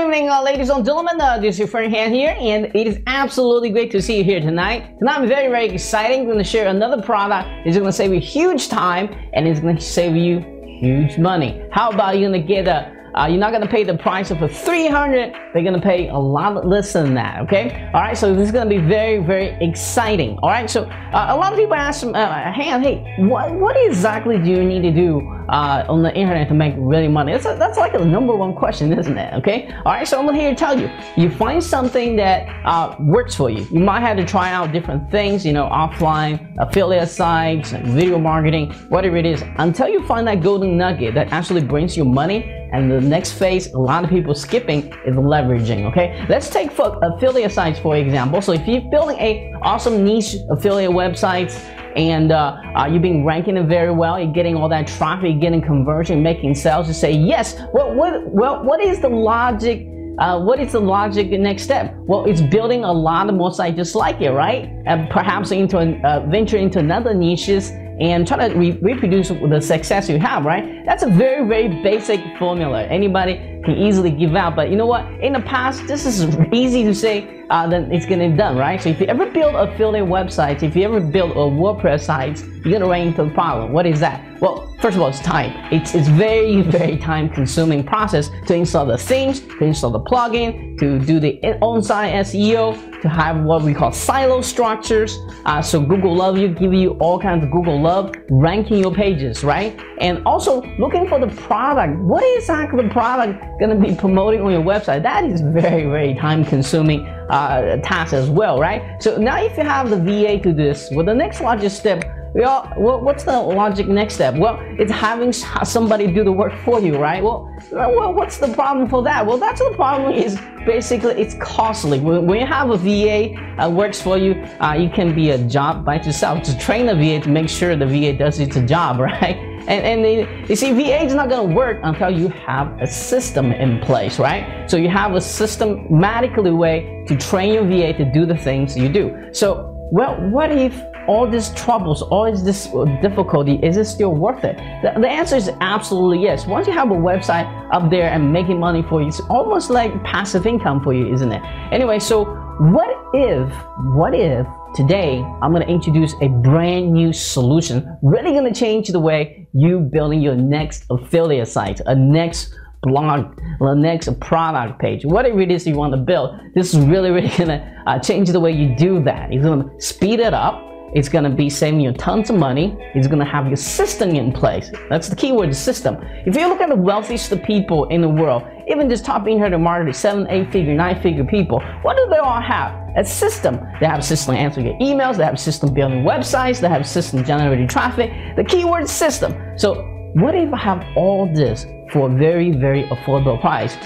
Evening, uh, ladies and gentlemen. Uh, this is your friend Han here, and it is absolutely great to see you here tonight. Tonight, I'm very, very exciting. I'm going to share another product. It's going to save you huge time, and it's going to save you huge money. How about you going to get a uh, you're not going to pay the price of a 300 they're going to pay a lot less than that okay? All right so this is going to be very very exciting all right? So uh, a lot of people ask uh, hey hey what, what exactly do you need to do uh, on the internet to make really money? That's, a, that's like a number one question isn't it okay? All right so i'm here to here tell you you find something that uh, works for you. You might have to try out different things you know offline affiliate sites video marketing whatever it is. Until you find that golden nugget that actually brings you money and the next phase, a lot of people skipping is leveraging, okay? Let's take for affiliate sites for example. So if you're building a awesome niche affiliate websites and uh, uh, you've been ranking it very well, you're getting all that traffic, getting conversion, making sales, you say, yes, well, what, well, what is the logic uh, what is the logic the next step? Well, it's building a lot more sites just like it, right? And perhaps into an, uh, venture into another niches and try to re reproduce the success you have, right? That's a very, very basic formula. Anybody can easily give out, but you know what? In the past, this is easy to say, uh, then it's gonna be done, right? So if you ever build a affiliate websites, if you ever build a WordPress site, you're gonna run into a problem. What is that? Well, first of all, it's time. It's, it's very, very time consuming process to install the themes, to install the plugin, to do the on-site SEO, to have what we call silo structures. Uh, so Google love you, give you all kinds of Google love, ranking your pages, right? And also looking for the product. What is exactly the product going to be promoting on your website? That is very, very time consuming uh, task as well, right? So now if you have the VA to do this, well, the next logic step well, what's the logic next step? Well, it's having somebody do the work for you, right? Well, well, what's the problem for that? Well, that's the problem is basically it's costly. When, you have a VA uh, works for you, uh, you can be a job by yourself to train a VA to make sure the VA does its job, right? And, and they, you see, VA is not going to work until you have a system in place, right? So you have a systematically way to train your VA to do the things you do. So, well, what if all these troubles, all this difficulty, is it still worth it? The, the answer is absolutely yes. Once you have a website up there and making money for you, it's almost like passive income for you, isn't it? Anyway, so what if, what if today I'm going to introduce a brand new solution, really going to change the way you building your next affiliate site, a next blog, the next product page, whatever it is you want to build. This is really, really gonna uh, change the way you do that. It's gonna speed it up. It's to be saving you tons of money. It's to have your system in place. That's the keyword, system. If you look at the wealthiest people in the world, even just top internet marketer, seven, eight figure, nine figure people, what do they all have? A system. They have a system answering your emails. They have a system building websites. They have a system generating traffic. The keyword system. So what if I have all this for a very, very affordable price?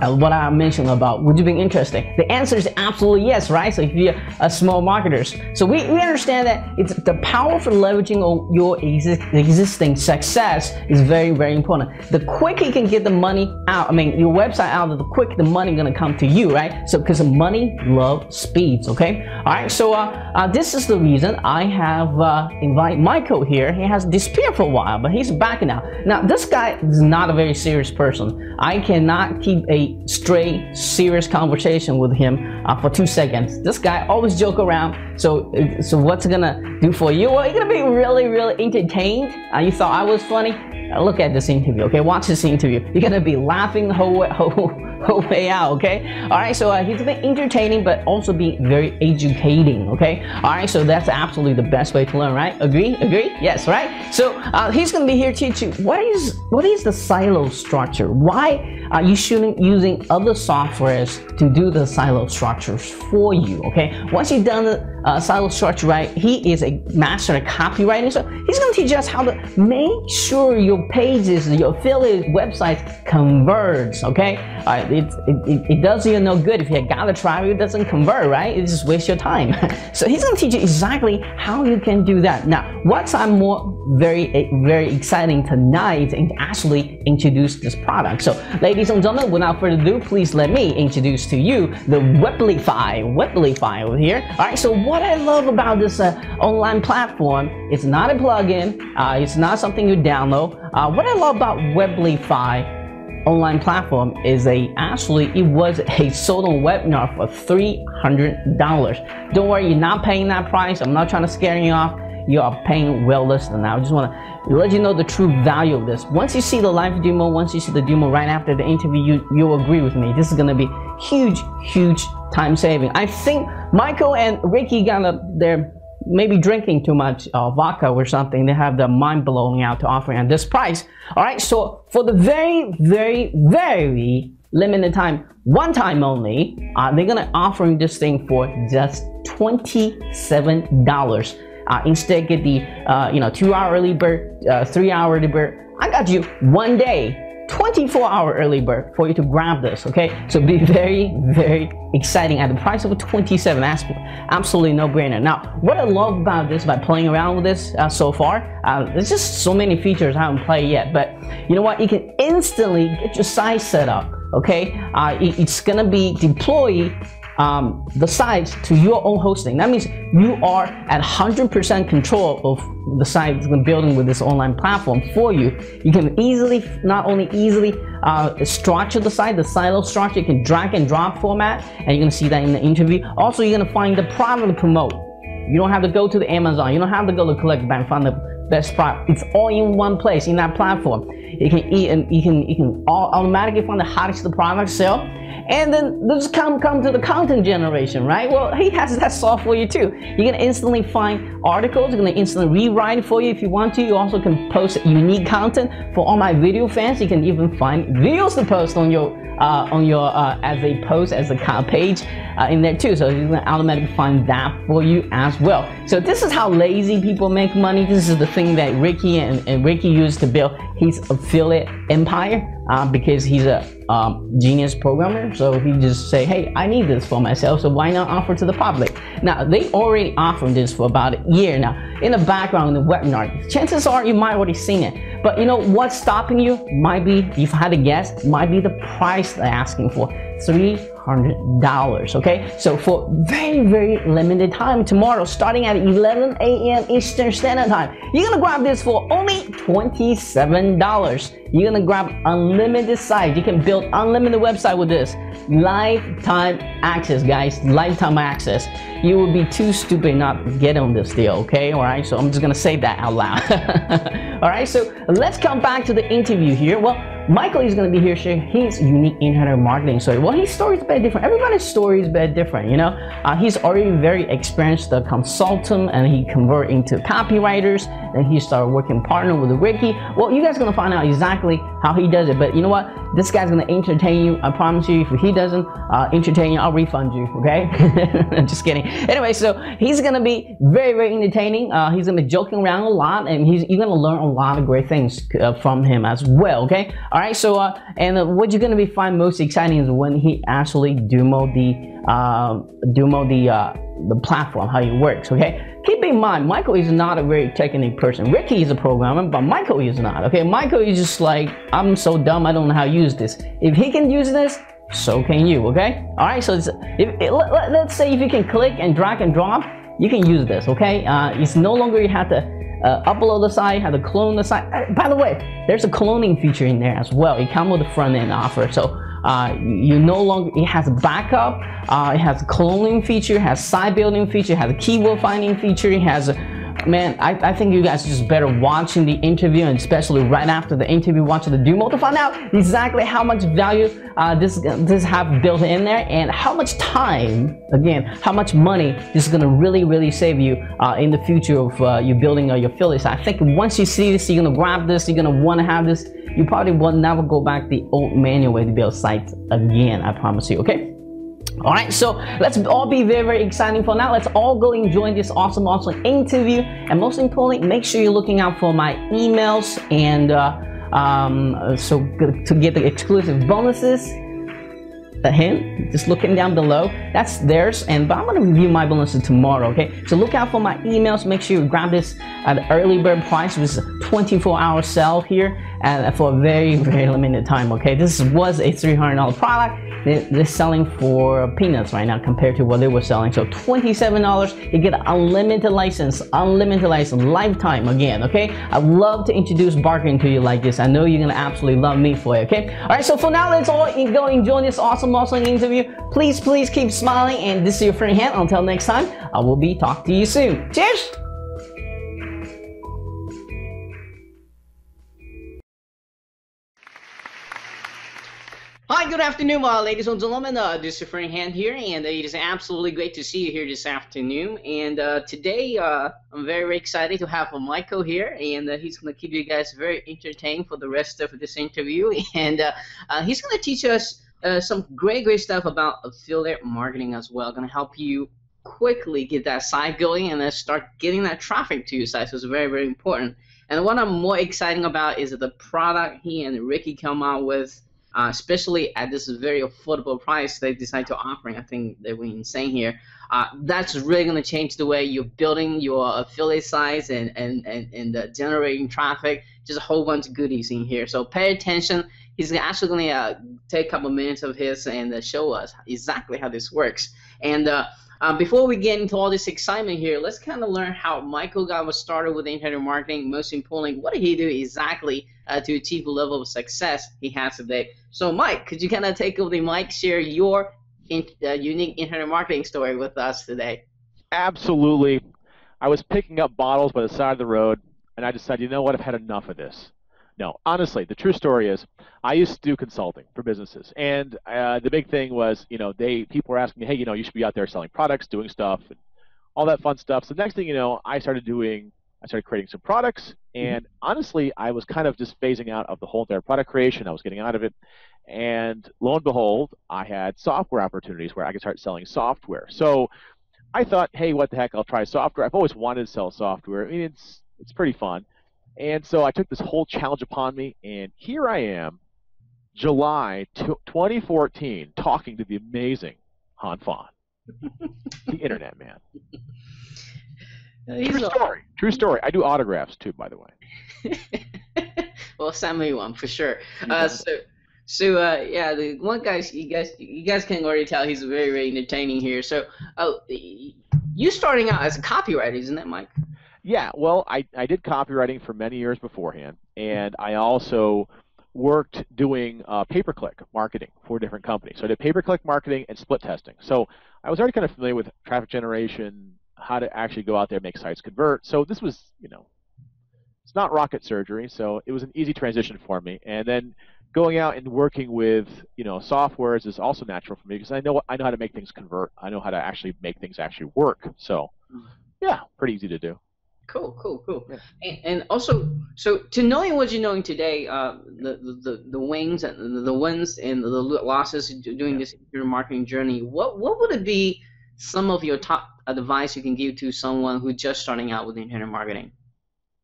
Uh, what I mentioned about would you be interested? The answer is absolutely yes, right? So if you're a small marketers, so we, we understand that it's the power for leveraging your exi existing success is very very important. The quicker you can get the money out, I mean your website out, the quicker the money gonna come to you, right? So because money love speeds, okay? All right, so uh, uh, this is the reason I have uh, invite Michael here. He has disappeared for a while, but he's back now. Now this guy is not a very serious person. I cannot keep a straight, serious conversation with him uh, for two seconds. This guy always joke around. So, so what's gonna do for you? Well, you're gonna be really, really entertained. Uh, you thought I was funny? Look at this interview, okay? Watch this interview. You're gonna be laughing the whole, whole whole way out, okay? All right, so uh, he's been entertaining, but also be very educating, okay? All right, so that's absolutely the best way to learn, right? Agree? Agree? Yes, right? So uh, he's gonna be here to teach you what is what is the silo structure? Why are you shouldn't using other softwares to do the silo structures for you, okay? Once you've done the uh, silo structure right, he is a master at copywriting, so he's gonna teach us how to make sure your pages, your affiliate websites converts, okay? It, it, it does you no good if you got a traffic, it doesn't convert, right? It just wastes your time. so he's gonna teach you exactly how you can do that. Now, what's I'm more very, very exciting tonight and actually introduce this product. So ladies and gentlemen, without further ado, please let me introduce to you the Weblify, Weblify over here. All right, so what I love about this uh, online platform, it's not a plugin, uh, it's not something you download. Uh, what I love about Weblify online platform is a actually it was a sold on webinar for three hundred dollars. Don't worry, you're not paying that price. I'm not trying to scare you off. You are paying well less than that. I just want to let you know the true value of this. Once you see the live demo, once you see the demo right after the interview, you you'll agree with me. This is gonna be huge, huge time saving. I think Michael and Ricky got a, their maybe drinking too much uh, vodka or something. They have the mind blowing out to offer at this price. All right, so for the very, very, very limited time, one time only, uh, they're gonna offering this thing for just twenty-seven dollars. Uh, instead, get the uh, you know two hour early bird, uh, three hour early bird. I got you one day 24 hour early bird for you to grab this okay? So be very very exciting at the price of 27 that's absolutely no brainer now what i love about this by playing around with this uh, so far uh, there's just so many features i haven't played yet but you know what? You can instantly get your site set up okay? Uh, it, it's gonna be deployed um, the site to your own hosting. That means you are at 100% control of the site building with this online platform for you. You can easily, not only easily uh, structure the site, the silo structure, you can drag and drop format, and you're gonna see that in the interview. Also, you're gonna find the product to promote. You don't have to go to the Amazon. You don't have to go to ClickBank find the best product. It's all in one place in that platform. You can eat and you can you can all automatically find the hottest product sell and then just come come to the content generation, right? Well, he has that software for you too. You can instantly find articles. You're gonna instantly rewrite for you if you want to. You also can post unique content for all my video fans. You can even find videos to post on your on your uh, as a post as a page uh, in there too. So you can automatically find that for you as well. So this is how lazy people make money. This is the thing that Ricky and, and Ricky used to build his affiliate empire uh, because he's a um, genius programmer. So he just say, hey, I need this for myself. So why not offer to the public? Now they already offered this for about a year now. In the background in the webinar, chances are you might already seen it. But you know what's stopping you? Might be, if I had to guess, might be the price they're asking for. Three $100 okay? So for very very limited time tomorrow starting at 11 a.m eastern standard time you're gonna grab this for only $27 you're gonna grab unlimited site you can build unlimited website with this. Lifetime access guys. Lifetime access. You would be too stupid not to get on this deal okay? All right so i'm just gonna say that out loud. All right so let's come back to the interview here. Well Michael is going to be here sharing his unique internet marketing story. Well, his story is a bit different. Everybody's story is a bit different, you know. Uh, he's already very experienced a consultant and he converted into copywriters. Then he started working partner with Ricky. Well, you guys are going to find out exactly how he does it. But you know what? This guy's going to entertain you. I promise you. If he doesn't uh, entertain you, I'll refund you, okay? I'm Just kidding. Anyway, so he's going to be very, very entertaining. Uh, he's going to be joking around a lot and he's, you're going to learn a lot of great things uh, from him as well, okay? All right, so uh, and what you're gonna be find most exciting is when he actually demo the uh, demo the uh, the platform how it works. Okay, keep in mind Michael is not a very technical person. Ricky is a programmer, but Michael is not. Okay, Michael is just like I'm so dumb I don't know how to use this. If he can use this, so can you. Okay, all right. So if, it, let, us say if you can click and drag and drop, you can use this. Okay, uh, it's no longer you have to uh, upload the site, have to clone the site. Uh, by the way, there's a cloning feature in there as well. It comes with the front end offer. So uh, you no longer, it has a backup, uh, it has a cloning feature, has site building feature, has a keyword finding feature, it has a man, I, I think you guys just better watching the interview and especially right after the interview, watching the demo to find out exactly how much value uh, this this have built in there and how much time, again, how much money this is gonna really, really save you uh, in the future of uh, you building uh, your affiliates. I think once you see this, you're gonna grab this, you're gonna wanna have this, you probably will never go back the old manual way to build sites again, I promise you, okay? All right, so let's all be very, very exciting for now. Let's all go enjoy this awesome, awesome interview. And most importantly, make sure you're looking out for my emails and uh, um, so to get the exclusive bonuses. The hint, just looking down below, that's theirs. And but I'm gonna review my bonuses tomorrow, okay? So look out for my emails. Make sure you grab this at early bird price, a 24 hour sale here and for a very, very limited time, okay? This was a $300 product they're selling for peanuts right now compared to what they were selling. So $27, you get unlimited license, unlimited license, lifetime again, okay? I'd love to introduce barking to you like this. I know you're gonna absolutely love me for it, okay? All right, so for now, let's all go enjoy this awesome, awesome interview. Please, please keep smiling, and this is your friend Han. Until next time, I will be talking to you soon. Cheers! Hi, good afternoon, uh, ladies and gentlemen. Uh, this is friend Han here, and uh, it is absolutely great to see you here this afternoon. And uh, today, uh, I'm very, very excited to have Michael here, and uh, he's going to keep you guys very entertained for the rest of this interview. And he's going to teach us some great, great stuff about affiliate marketing as well. Going to help you quickly get that site going and then start getting that traffic to your site. So it's very, very important. And what I'm more excited about is the product he and Ricky come out with uh, especially at this very affordable price they decide to offer. I think they were insane here. Uh, that's really going to change the way you're building your affiliate sites and, and, and, and uh, generating traffic. Just a whole bunch of goodies in here. So pay attention. He's actually going to uh, take a couple minutes of his and uh, show us exactly how this works. And uh, before we get into all this excitement here, let's kind of learn how Michael got started with internet marketing. Most importantly, what did he do exactly uh, to achieve the level of success he has today? So, Mike, could you kind of take over the mic, share your in, uh, unique internet marketing story with us today? Absolutely. I was picking up bottles by the side of the road, and I decided, you know what, I've had enough of this. No, honestly, the true story is I used to do consulting for businesses, and uh, the big thing was, you know, they people were asking me, hey, you know, you should be out there selling products, doing stuff, and all that fun stuff. So the next thing you know, I started doing, I started creating some products, mm-hmm. and mm-hmm. honestly, I was kind of just phasing out of the whole entire product creation. I was getting out of it, and lo and behold, I had software opportunities where I could start selling software. So I thought, hey, what the heck? I'll try software. I've always wanted to sell software. I mean, it's it's pretty fun. And so I took this whole challenge upon me, and here I am, July 2014, talking to the amazing Han Fan, the internet man. True story. True story. I do autographs too, by the way. well, send me one for sure. Uh, so, so uh, yeah, the one guy you guys you guys can already tell he's very very entertaining here. So, uh, you starting out as a copywriter, isn't that, Mike? Yeah, well, I, I did copywriting for many years beforehand, and I also worked doing uh, pay-per-click marketing for different companies. So I did pay-per-click marketing and split testing. So I was already kind of familiar with traffic generation, how to actually go out there and make sites convert. So this was, you know, it's not rocket surgery, so it was an easy transition for me. And then going out and working with, you know, softwares is also natural for me because I know I know how to make things convert. I know how to actually make things actually work. So, mm. yeah, pretty easy to do. Cool, cool, cool. Yeah. And, and, also, so to knowing what you're knowing today, uh, the, the the wings and the, the wins and the losses doing yeah. this your marketing journey, what what would it be? Some of your top advice you can give to someone who's just starting out with internet marketing.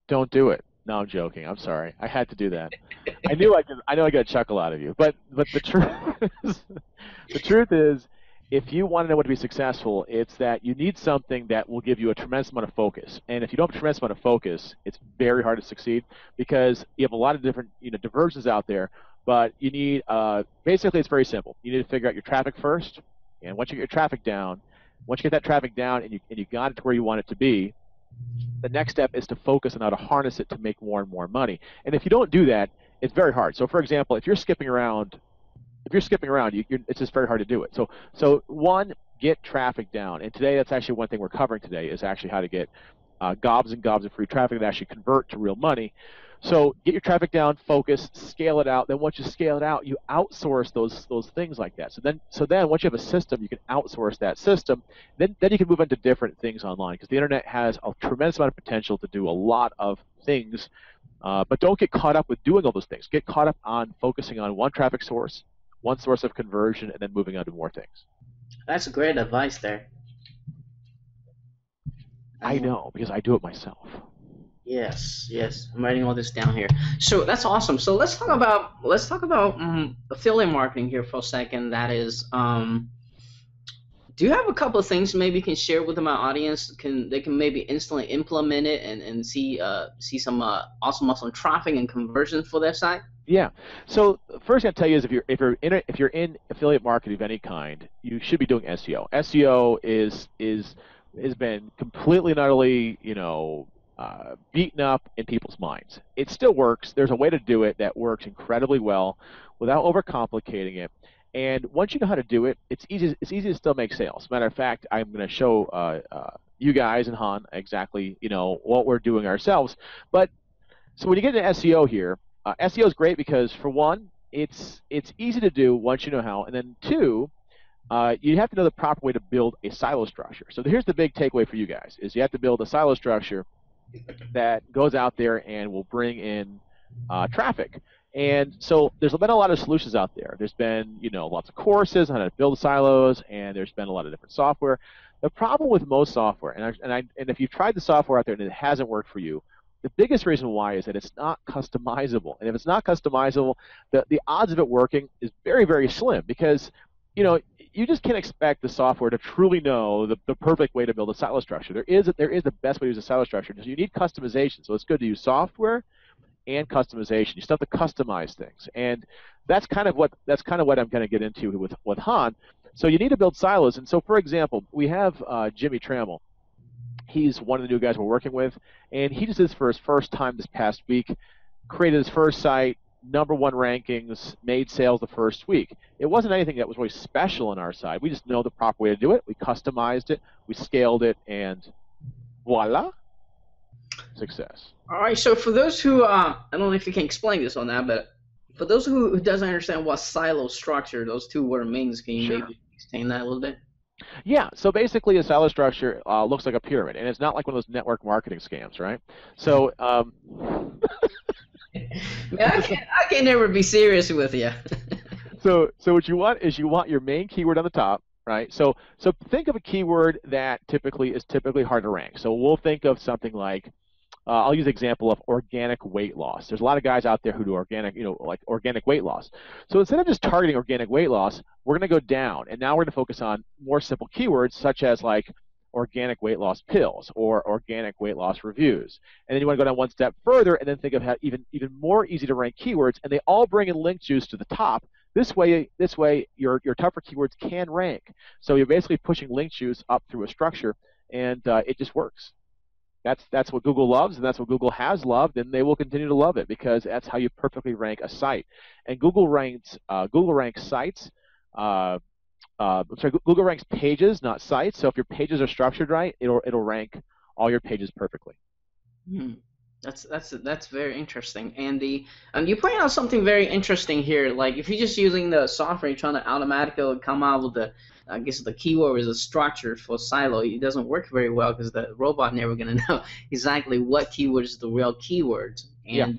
Don't do it. No, I'm joking. I'm sorry. I had to do that. I knew I could. I know I got a chuckle out of you, but but the truth is, the truth is if you want to know what to be successful, it's that you need something that will give you a tremendous amount of focus. And if you don't have a tremendous amount of focus, it's very hard to succeed because you have a lot of different you know diversions out there. But you need uh, basically it's very simple. You need to figure out your traffic first, and once you get your traffic down, once you get that traffic down and you and you got it to where you want it to be, the next step is to focus on how to harness it to make more and more money. And if you don't do that, it's very hard. So for example, if you're skipping around if you're skipping around, you, it's just very hard to do it. So, so one, get traffic down. And today, that's actually one thing we're covering today is actually how to get uh, gobs and gobs of free traffic that actually convert to real money. So get your traffic down, focus, scale it out. Then once you scale it out, you outsource those those things like that. So then so then once you have a system, you can outsource that system. Then then you can move into different things online because the internet has a tremendous amount of potential to do a lot of things. Uh, but don't get caught up with doing all those things. Get caught up on focusing on one traffic source, one source of conversion, and then moving on to more things. That's great advice there. I know because I do it myself. Yes, yes. I'm writing all this down here. So that's awesome. So let's talk about let's talk about um, affiliate marketing here for a second. That is, um, do you have a couple of things maybe you can share with my audience? Can they can maybe instantly implement it and, and see uh, see some uh, awesome awesome traffic and conversion for their site? Yeah. So first, I tell you is if you're if you're in a, if you're in affiliate marketing of any kind, you should be doing SEO. SEO is is has been completely and utterly you know uh, beaten up in people's minds. It still works. There's a way to do it that works incredibly well without overcomplicating it. And once you know how to do it, it's easy. It's easy to still make sales. Matter of fact, I'm going to show uh, uh, you guys and Han exactly you know what we're doing ourselves. But so when you get into SEO here, uh, SEO is great because for one, it's it's easy to do once you know how, and then two, uh, you have to know the proper way to build a silo structure. So here's the big takeaway for you guys: is you have to build a silo structure that goes out there and will bring in uh, traffic. And so there's been a lot of solutions out there. There's been, you know, lots of courses on how to build silos, and there's been a lot of different software. The problem with most software, and I, and, I, and if you've tried the software out there and it hasn't worked for you, the biggest reason why is that it's not customizable. And if it's not customizable, the, the odds of it working is very, very slim because, you know, you just can't expect the software to truly know the, the perfect way to build a silo structure. There is there is the best way to use a silo structure. So you need customization. So it's good to use software and customization. You still have to customize things, and that's kind of what that's kind of what I'm going to get into with with Han. So you need to build silos. And so, for example, we have uh, Jimmy Trammell. He's one of the new guys we're working with, and he just did this for his first time this past week. Created his first site, number one rankings, made sales the first week. It wasn't anything that was really special on our side. We just know the proper way to do it. We customized it, we scaled it, and voila, success. All right. So for those who, uh, I don't know if you can explain this on that, but for those who, who doesn't understand what silo structure, those two word means, can you sure. maybe explain that a little bit? Yeah, so basically a silo structure uh, looks like a pyramid, and it's not like one of those network marketing scams, right? So, um, I, can, I can never be serious with you. so, so what you want is you want your main keyword on the top, right? So, so think of a keyword that typically is typically hard to rank. So we'll think of something like, uh, I'll use the example of organic weight loss. There's a lot of guys out there who do organic, you know, like organic weight loss. So instead of just targeting organic weight loss, we're going to go down, and now we're going to focus on more simple keywords such as like organic weight loss pills or organic weight loss reviews. And then you want to go down one step further and then think of how even even more easy to rank keywords, and they all bring in link juice to the top. This way, this way, your your tougher keywords can rank. So you're basically pushing link juice up through a structure, and uh, it just works. That's that's what Google loves, and that's what Google has loved, and they will continue to love it because that's how you perfectly rank a site. And Google ranks uh, Google ranks sites. Uh, uh, sorry, Google ranks pages, not sites. So if your pages are structured right, it'll it'll rank all your pages perfectly. Hmm. That's that's that's very interesting. And um, you point out something very interesting here. Like if you're just using the software, you're trying to automatically come out with the I guess the keyword is a structure for silo. It doesn't work very well because the robot never gonna know exactly what keyword is the real keyword. And yeah.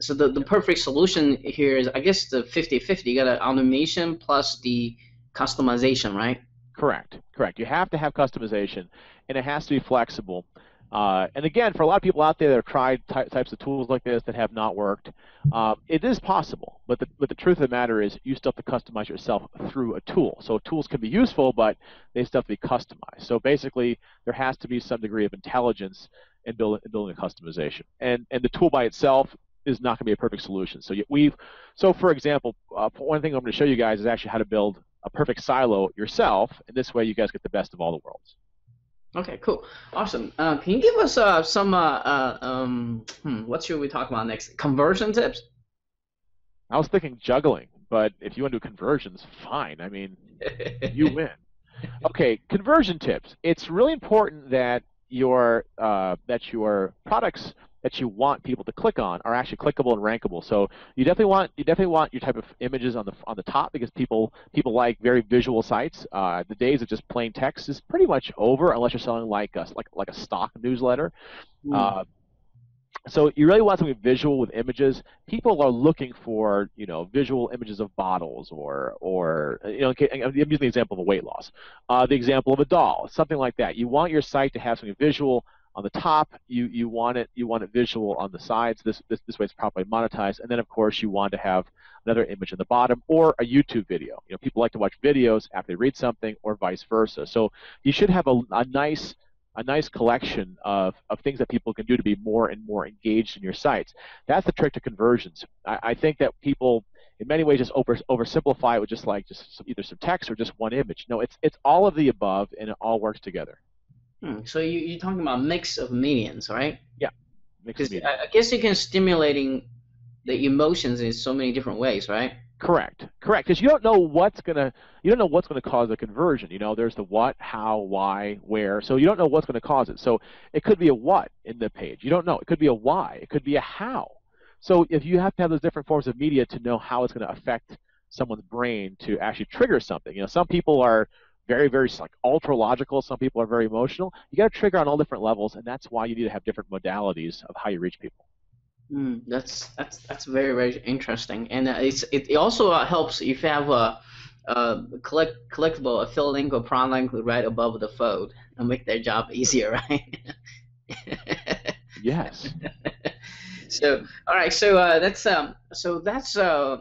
so the, the perfect solution here is I guess the 50-50. You got an automation plus the customization, right? Correct. Correct. You have to have customization, and it has to be flexible. Uh, and again, for a lot of people out there that have tried ty- types of tools like this that have not worked, um, it is possible. But the, but the truth of the matter is, you still have to customize yourself through a tool. So tools can be useful, but they still have to be customized. So basically, there has to be some degree of intelligence in, build, in building a customization. And and the tool by itself is not going to be a perfect solution. So we've so for example, uh, one thing I'm going to show you guys is actually how to build a perfect silo yourself, and this way you guys get the best of all the worlds. Okay, cool, awesome. Uh, can you give us uh, some uh, uh, um, hmm, what should we talk about next? Conversion tips. I was thinking juggling, but if you want to do conversions, fine. I mean, you win. Okay, conversion tips. It's really important that your uh, that your products that you want people to click on are actually clickable and rankable. So you definitely want you definitely want your type of images on the on the top because people people like very visual sites. Uh, the days of just plain text is pretty much over unless you're selling like a, like like a stock newsletter. Mm. Uh, so you really want something visual with images. People are looking for, you know, visual images of bottles or, or you know, I'm using the example of a weight loss. Uh, the example of a doll, something like that. You want your site to have something visual on the top, you, you want it you want it visual on the sides. This, this this way it's properly monetized. And then of course you want to have another image in the bottom or a YouTube video. You know, people like to watch videos after they read something or vice versa. So you should have a, a nice a nice collection of, of things that people can do to be more and more engaged in your sites. That's the trick to conversions. I, I think that people in many ways just over oversimplify it with just like just some, either some text or just one image. No, it's it's all of the above and it all works together. Hmm. So you, you're talking about mix of mediums, right? Yeah. Because I, I guess you can stimulating the emotions in so many different ways, right? Correct, correct. Because you don't know what's gonna, you don't know what's gonna cause a conversion. You know, there's the what, how, why, where. So you don't know what's gonna cause it. So it could be a what in the page. You don't know. It could be a why. It could be a how. So if you have to have those different forms of media to know how it's gonna affect someone's brain to actually trigger something. You know, some people are very, very like ultra logical. Some people are very emotional. You got to trigger on all different levels, and that's why you need to have different modalities of how you reach people. Mm, that's that's that's very very interesting, and uh, it's it, it also uh, helps if you have a, a collect collectible affiliate link or product link right above the fold and make their job easier, right? yes. so all right, so uh, that's um so that's uh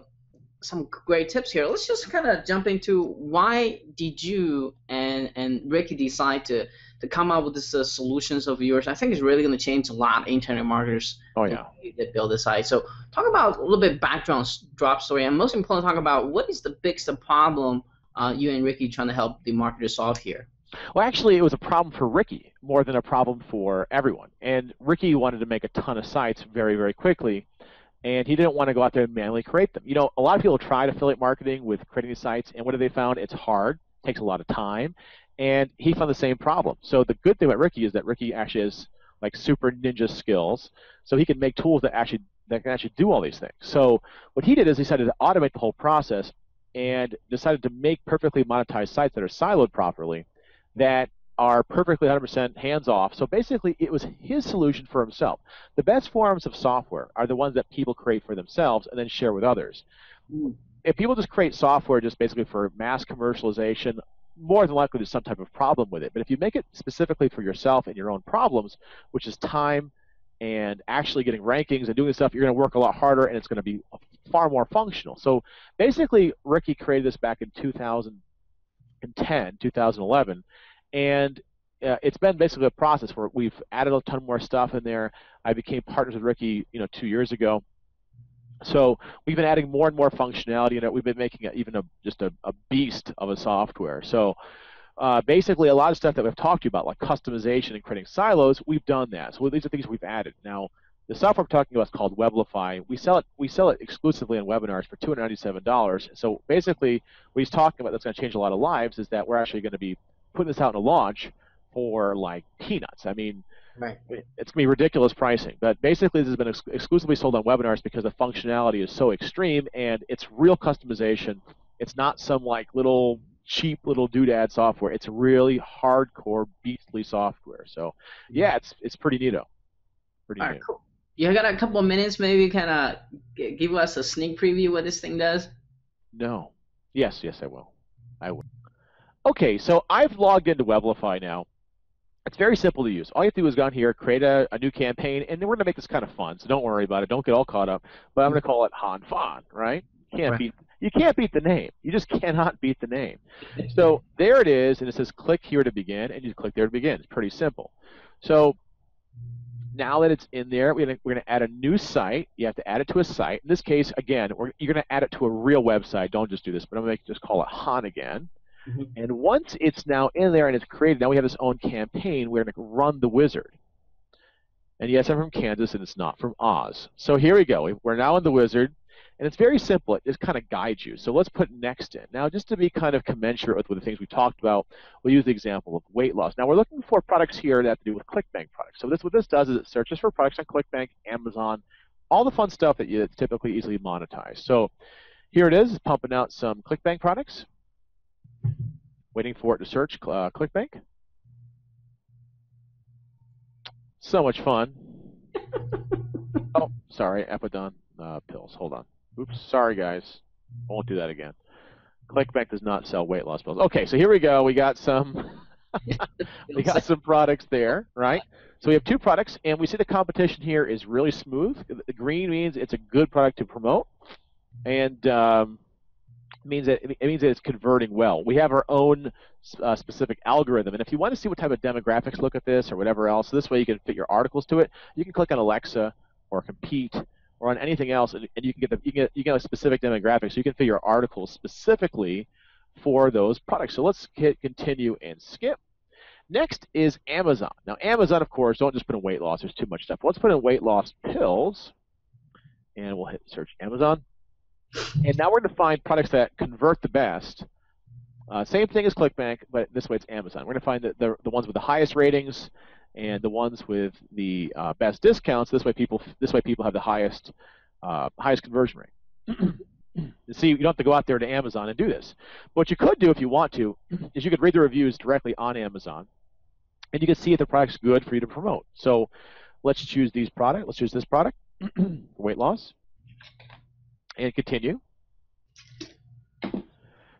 some great tips here. Let's just kind of jump into why did you and and Ricky decide to to come up with this uh, solutions of yours? I think it's really going to change a lot internet marketers. Oh yeah. That build this site. So talk about a little bit background drop story, and most important, talk about what is the biggest problem uh, you and Ricky trying to help the marketers solve here. Well, actually, it was a problem for Ricky more than a problem for everyone. And Ricky wanted to make a ton of sites very, very quickly and he didn't want to go out there and manually create them. You know, a lot of people tried affiliate marketing with creating these sites, and what have they found? It's hard, takes a lot of time, and he found the same problem. So the good thing about Ricky is that Ricky actually has like super ninja skills, so he can make tools that actually that can actually do all these things. So what he did is he decided to automate the whole process and decided to make perfectly monetized sites that are siloed properly that are perfectly 100% hands off. So basically, it was his solution for himself. The best forms of software are the ones that people create for themselves and then share with others. Mm. If people just create software just basically for mass commercialization, more than likely there's some type of problem with it. But if you make it specifically for yourself and your own problems, which is time and actually getting rankings and doing stuff, you're going to work a lot harder and it's going to be far more functional. So basically, Ricky created this back in 2010, 2011 and uh, it's been basically a process where we've added a ton more stuff in there. I became partners with Ricky, you know, two years ago. So we've been adding more and more functionality in it. We've been making it even a just a, a beast of a software. So uh, basically, a lot of stuff that we've talked to you about, like customization and creating silos, we've done that. So these are things we've added. Now, the software we're talking about is called Weblify. We sell it we sell it exclusively in webinars for $297. So basically, what he's talking about that's going to change a lot of lives is that we're actually going to be putting this out in a launch for like peanuts. I mean, right. it's going to be ridiculous pricing. But basically, this has been ex- exclusively sold on webinars because the functionality is so extreme and it's real customization. It's not some like little cheap little doodad software. It's really hardcore beastly software. So mm-hmm. yeah, it's it's pretty neato. Pretty All right, cool. You got a couple of minutes, maybe kind of uh, give us a sneak preview what this thing does. No. Yes, yes, I will. I will. Okay, so I've logged into Weblify now. It's very simple to use. All you have to do is go on here, create a, a new campaign, and then we're going to make this kind of fun. So don't worry about it. Don't get all caught up. But I'm going to call it Han Fan, right? You can't right. beat you can't beat the name. You just cannot beat the name. So there it is, and it says click here to begin, and you click there to begin. It's pretty simple. So now that it's in there, we're going we're to add a new site. You have to add it to a site. In this case, again, you're going to add it to a real website. Don't just do this, but I'm going to just call it Han again. Mm-hmm. And once it's now in there and it's created, now we have this own campaign. We're going to run the wizard. And yes, I'm from Kansas, and it's not from Oz. So here we go. We're now in the wizard, and it's very simple. It just kind of guides you. So let's put next in. Now, just to be kind of commensurate with, with the things we talked about, we'll use the example of weight loss. Now, we're looking for products here that have to do with ClickBank products. So this, what this does is it searches for products on ClickBank, Amazon, all the fun stuff that you, typically easily monetized. So here it is. Pumping out some ClickBank products waiting for it to search uh, ClickBank. So much fun. oh, sorry, Epidon uh, pills. Hold on. Oops, sorry guys. I won't do that again. ClickBank does not sell weight loss pills. Okay, so here we go. We got some we got some products there, right? So we have two products, and we see the competition here is really smooth. The green means it's a good product to promote, and um, means that it means that it's converting well. We have our own uh, specific algorithm, and if you want to see what type of demographics look at this or whatever else, this way you can fit your articles to it. You can click on Alexa or Compete or on anything else, and, and you can get the you get you get a specific demographic, so you can fit your articles specifically for those products. So let's hit continue and skip. Next is Amazon. Now Amazon, of course, don't just put in weight loss. There's too much stuff. Let's put in weight loss pills, and we'll hit search Amazon. And now we're going to find products that convert the best. Uh, same thing as ClickBank, but this way it's Amazon. We're going to find the, the, the ones with the highest ratings and the ones with the uh, best discounts. This way people this way people have the highest uh, highest conversion rate. See, you don't have to go out there to Amazon and do this. But what you could do if you want to is you could read the reviews directly on Amazon, and you can see if the product's good for you to promote. So let's choose these product. Let's choose this product weight loss and continue.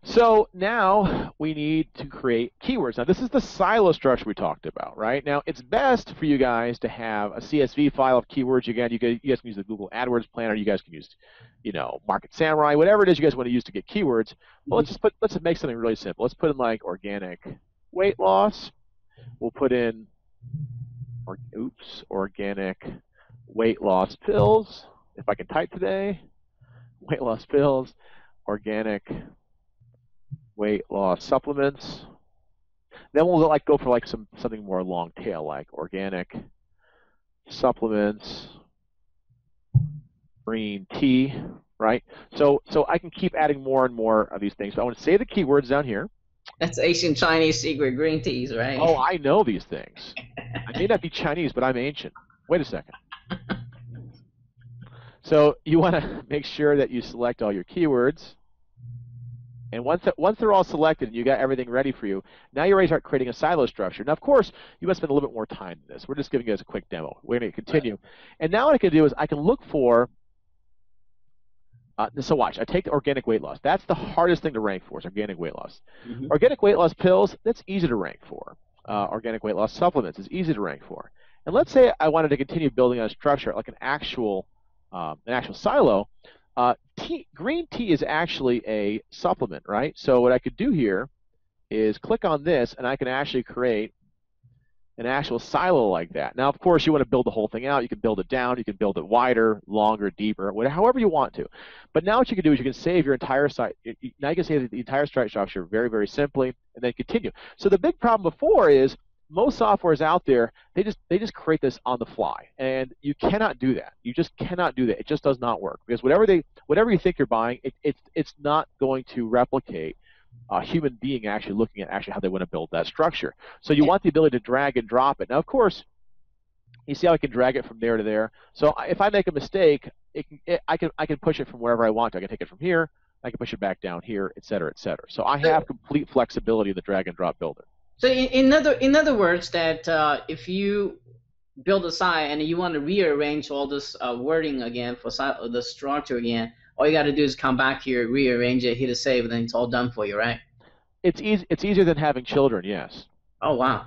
So now we need to create keywords. Now this is the silo structure we talked about, right? Now it's best for you guys to have a CSV file of keywords. Again, you guys, can use the Google AdWords planner. You guys can use, you know, Market Samurai, whatever it is you guys want to use to get keywords. Well, let's just put let's make something really simple. Let's put in like organic weight loss. We'll put in, or, oops, organic weight loss pills. If I can type today weight loss pills, organic weight loss supplements. Then we'll like go for like some something more long tail, like organic supplements, green tea, right? So so I can keep adding more and more of these things. So I want to say the keywords down here. That's ancient Chinese secret green teas, right? Oh, I know these things. I may not be Chinese, but I'm ancient. Wait a second. So you want to make sure that you select all your keywords. And once, once they're all selected and you got everything ready for you, now you're ready to start creating a silo structure. Now, of course, you must spend a little bit more time in this. We're just giving you guys a quick demo. We're going to continue. And now what I can do is I can look for, uh, so watch, I take the organic weight loss. That's the hardest thing to rank for is organic weight loss. Mm -hmm. Organic weight loss pills, that's easy to rank for. Uh, organic weight loss supplements is easy to rank for. And let's say I wanted to continue building on a structure, like an actual um, an actual silo, uh, tea, green tea is actually a supplement, right? So what I could do here is click on this, and I can actually create an actual silo like that. Now, of course, you want to build the whole thing out. You can build it down. You can build it wider, longer, deeper, whatever, however you want to. But now what you can do is you can save your entire site. Now you can save the entire site structure very, very simply, and then continue. So the big problem before is most softwares out there, they just they just create this on the fly, and you cannot do that. You just cannot do that. It just does not work because whatever they whatever you think you're buying, it, it's it's not going to replicate a human being actually looking at actually how they want to build that structure. So you want the ability to drag and drop it. Now, of course, you see how I can drag it from there to there. So if I make a mistake, it can, it, I can I can push it from wherever I want to. I can take it from here, I can push it back down here, et cetera, et cetera. So I have complete flexibility in the drag and drop builder. So in, in other in other words, that uh, if you build a site and you want to rearrange all this uh, wording again for the structure again, all you got to do is come back here, rearrange it, hit a save, and then it's all done for you, right? It's easy. It's easier than having children. Yes. Oh wow,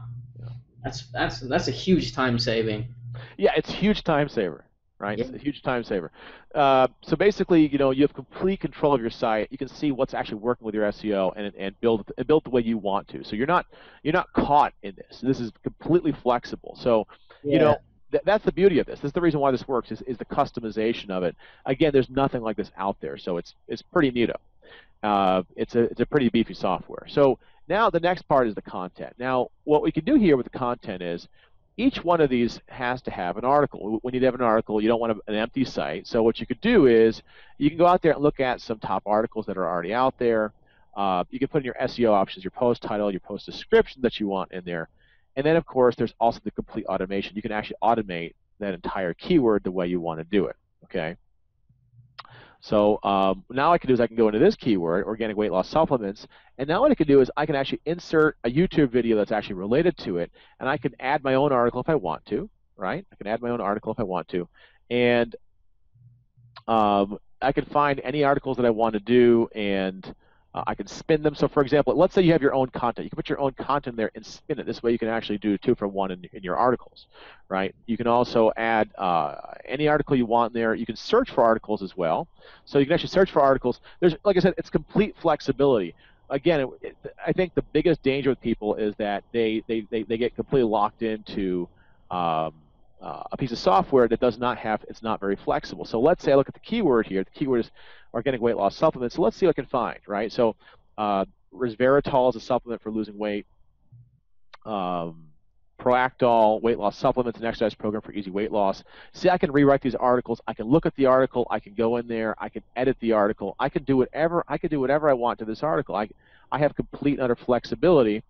that's that's that's a huge time saving. Yeah, it's a huge time saver right? Yeah. It's a huge time saver. Uh, so basically, you know, you have complete control of your site. You can see what's actually working with your SEO and, and build and build the way you want to. So you're not you're not caught in this. This is completely flexible. So yeah. you know. Th- that's the beauty of this. This is the reason why this works is, is the customization of it. Again, there's nothing like this out there, so it's it's pretty neato. Uh, it's a it's a pretty beefy software. So now the next part is the content. Now what we can do here with the content is each one of these has to have an article. When you have an article, you don't want an empty site. So what you could do is you can go out there and look at some top articles that are already out there. Uh, you can put in your SEO options, your post title, your post description that you want in there. And then, of course, there's also the complete automation. You can actually automate that entire keyword the way you want to do it. Okay. So um, now I can do is I can go into this keyword, organic weight loss supplements, and now what I can do is I can actually insert a YouTube video that's actually related to it, and I can add my own article if I want to, right? I can add my own article if I want to, and um, I can find any articles that I want to do, and Uh, I can spin them. So, for example, let's say you have your own content. You can put your own content there and spin it. This way, you can actually do two for one in, in your articles, right? You can also add uh, any article you want there. You can search for articles as well. So you can actually search for articles. There's, like I said, it's complete flexibility. Again, it, it, I think the biggest danger with people is that they they, they, they get completely locked into um, uh, a piece of software that does not have, it's not very flexible. So let's say I look at the keyword here. The keyword is organic weight loss supplement. So let's see what I can find, right? So uh, resveratrol is a supplement for losing weight. Um, Proactol weight loss supplements and exercise program for easy weight loss. See, I can rewrite these articles. I can look at the article. I can go in there. I can edit the article. I can do whatever I can do whatever I want to this article. I, I have complete and utter flexibility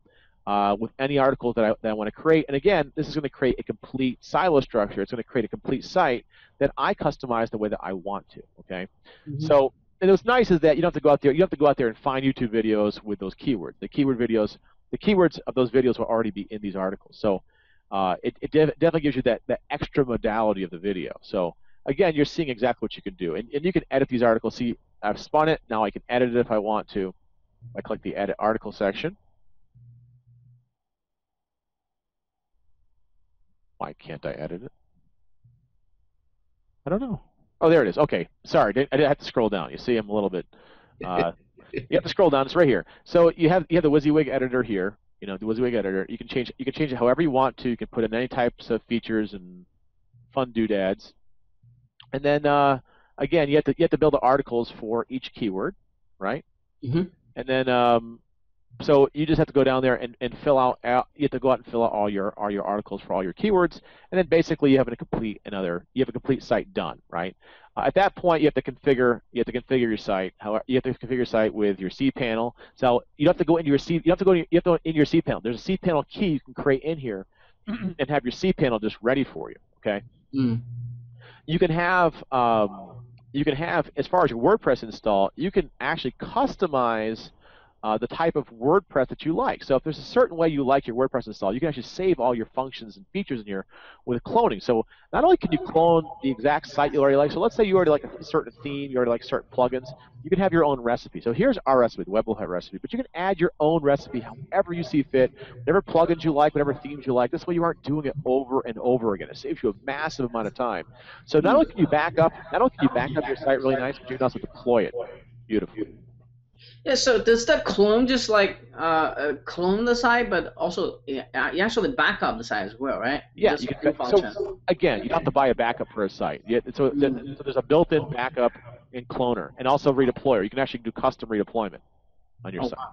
uh, with any articles that I, that I want to create. And again, this is going to create a complete silo structure. It's going to create a complete site that I customize the way that I want to. Okay, mm-hmm. so and what's nice is that you don't have to go out there. You don't have to go out there and find YouTube videos with those keywords. The keyword videos, the keywords of those videos will already be in these articles. So uh, it, it def- definitely gives you that that extra modality of the video. So again, you're seeing exactly what you can do, and, and you can edit these articles. See, I've spun it. Now I can edit it if I want to. I click the edit article section. Why can't I edit it? I don't know. Oh, there it is. Okay, sorry, I didn't have to scroll down. You see, I'm a little bit. Uh, you have to scroll down. It's right here. So you have you have the WYSIWYG editor here. You know the WYSIWYG editor. You can change you can change it however you want to. You can put in any types of features and fun doodads. And then uh, again, you have to you have to build the articles for each keyword, right? Mm-hmm. And then um, so you just have to go down there and, and fill out, you have to go out and fill out all your all your articles for all your keywords and then basically you have a complete another you have a complete site done right? Uh, at that point you have to configure you have to configure your site however you have to configure your site with your cPanel so you have to go into your C you have to go in, you have to go in your cPanel there's a cPanel key you can create in here and have your cPanel just ready for you okay? Mm. you can have um, you can have as far as your WordPress install you can actually customize uh, the type of WordPress that you like. So if there's a certain way you like your WordPress installed, you can actually save all your functions and features in here with cloning. So not only can you clone the exact site you already like, so let's say you already like a certain theme, you already like certain plugins, you can have your own recipe. So here's our recipe, the Weblify recipe, but you can add your own recipe however you see fit, whatever plugins you like, whatever themes you like. This way you aren't doing it over and over again. It saves you a massive amount of time. So not only can you back up, not only can you back up your site really nice, but you can also deploy it. Beautiful. Yeah, so does the clone just like uh, uh, clone the site, but also you actually back up the site as well, right? Yeah, you can, so again, you don't have to buy a backup for a site. Yeah, so, mm-hmm. so there's a built-in backup in Cloner, and also redeployer. You can actually do custom redeployment on your oh, site. Wow.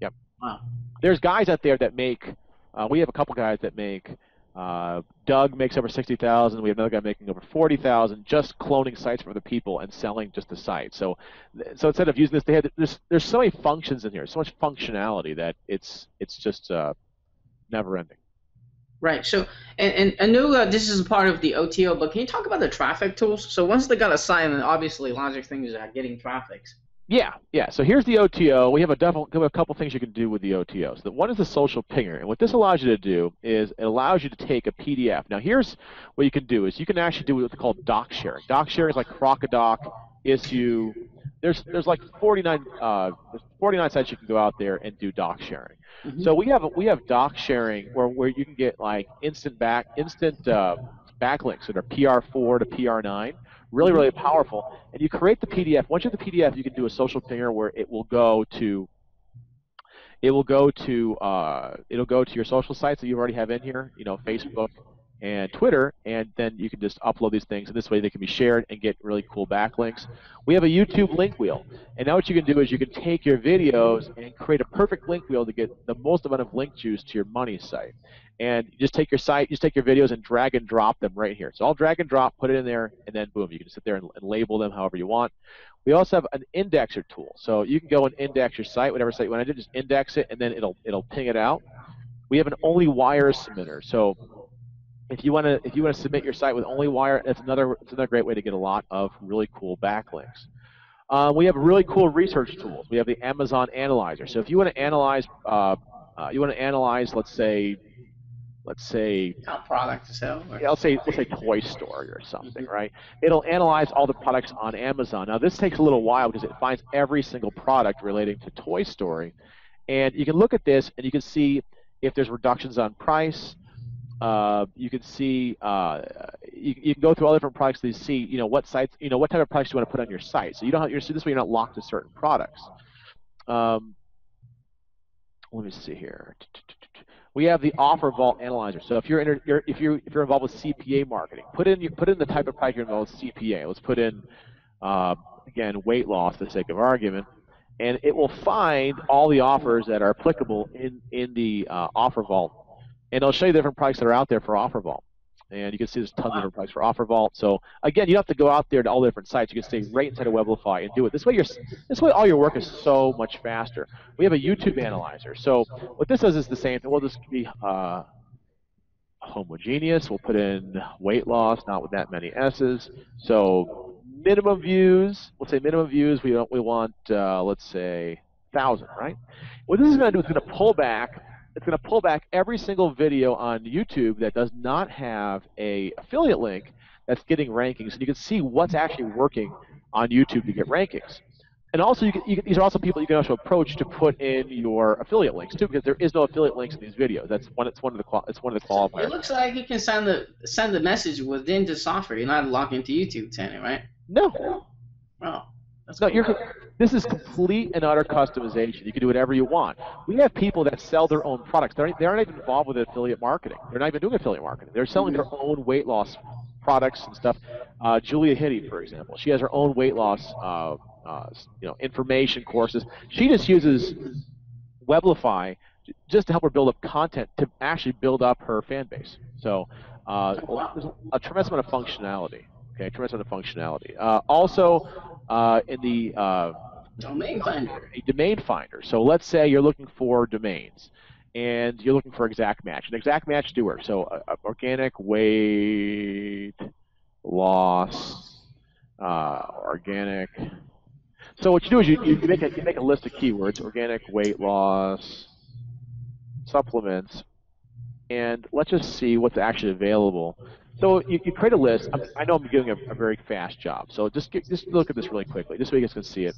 Yep. Wow. There's guys out there that make. Uh, we have a couple guys that make uh, Doug makes over 60,000. We have another guy making over 40,000 just cloning sites for other people and selling just the site. So, so instead of using this, they had there's there's so many functions in here, so much functionality that it's it's just uh, never ending. Right. So, and, and I know this is part of the OTO, but can you talk about the traffic tools? So once they got a site, and obviously logic things are getting traffic. Yeah, yeah. So here's the OTO. We have a, double, a couple things you can do with the OTO. So the one is the social pinger, and what this allows you to do is it allows you to take a PDF. Now here's what you can do is you can actually do what's called doc sharing. Doc sharing is like Crocodoc, Issuu. There's there's like 49 uh, there's 49 sites you can go out there and do doc sharing. Mm-hmm. So we have we have doc sharing where where you can get like instant back instant uh, backlinks that are PR4 to PR9 really, really powerful. And you create the PDF. Once you have the PDF, you can do a social pinger where it will go to it will go to uh, it'll go to your social sites that you already have in here, you know, Facebook and Twitter, and then you can just upload these things, and this way they can be shared and get really cool backlinks. We have a YouTube link wheel, and now what you can do is you can take your videos and create a perfect link wheel to get the most amount of link juice to your money site and you just take your site, just take your videos and drag and drop them right here. So I'll drag and drop, put it in there, and then boom, you can sit there and, and, label them however you want. We also have an indexer tool, so you can go and index your site, whatever site you want to do, just index it, and then it'll it'll ping it out. We have an OnlyWire submitter, so if you want to if you want to submit your site with OnlyWire, that's another it's another great way to get a lot of really cool backlinks. Uh, we have really cool research tools. We have the Amazon Analyzer. So if you want to analyze, uh, uh, you want to analyze, let's say, let's say a product to sell. Or? Yeah, I'll say let's say Toy Story or something, mm-hmm. right? It'll analyze all the products on Amazon. Now this takes a little while because it finds every single product relating to Toy Story, and you can look at this and you can see if there's reductions on price. Uh, you can see uh, you, you, can go through all different products to see you know what sites you know what type of products you want to put on your site. So you don't have, you're, this way you're not locked to certain products. Um, let me see here. We have the offer vault analyzer. So if you're, in, you're if you if you're involved with CPA marketing, put in put in the type of product you're involved with CPA. Let's put in uh, again weight loss for the sake of argument, and it will find all the offers that are applicable in in the uh, offer vault, and it'll show you the different products that are out there for offer vault. And you can see there's tons of different products for Offer Vault. So again, you don't have to go out there to all the different sites. You can stay right inside of Weblify and do it. This way, you're, this way all your work is so much faster. We have a YouTube analyzer. So what this does is the same thing. We'll just be uh, homogeneous. We'll put in weight loss, not with that many S's. So minimum views. We'll say minimum views. We don't. We want uh, let's say thousand, right? What this is going to do is going to pull back it's going to pull back every single video on YouTube that does not have a affiliate link that's getting rankings, and you can see what's actually working on YouTube to get rankings. And also, you can, you can, these are also people you can also approach to put in your affiliate links too, because there is no affiliate links in these videos. That's one. It's one of the. It's one of the qualifiers. It looks like you can send the send the message within the software. You're not logged into YouTube, Tanny, right? No. Oh. That's no, you're, this is complete and utter customization. You can do whatever you want. We have people that sell their own products. They're, they aren't even involved with affiliate marketing. They're not even doing affiliate marketing. They're selling their own weight loss products and stuff. Uh, Julia Hitty, for example, she has her own weight loss uh, uh, you know, information courses. She just uses Weblify just to help her build up content to actually build up her fan base. So uh, there's a tremendous amount of functionality. Okay, tremendous amount of functionality. Uh, also, uh, in the uh, domain finder, a domain finder. So let's say you're looking for domains, and you're looking for exact match, an exact match doer. So uh, organic weight loss, uh, organic. So what you do is you, you make a you make a list of keywords: organic weight loss, supplements, and let's just see what's actually available. So you, you create a list. I'm, i know I'm doing a, a, very fast job, so just get, just look at this really quickly. This way you guys can see it.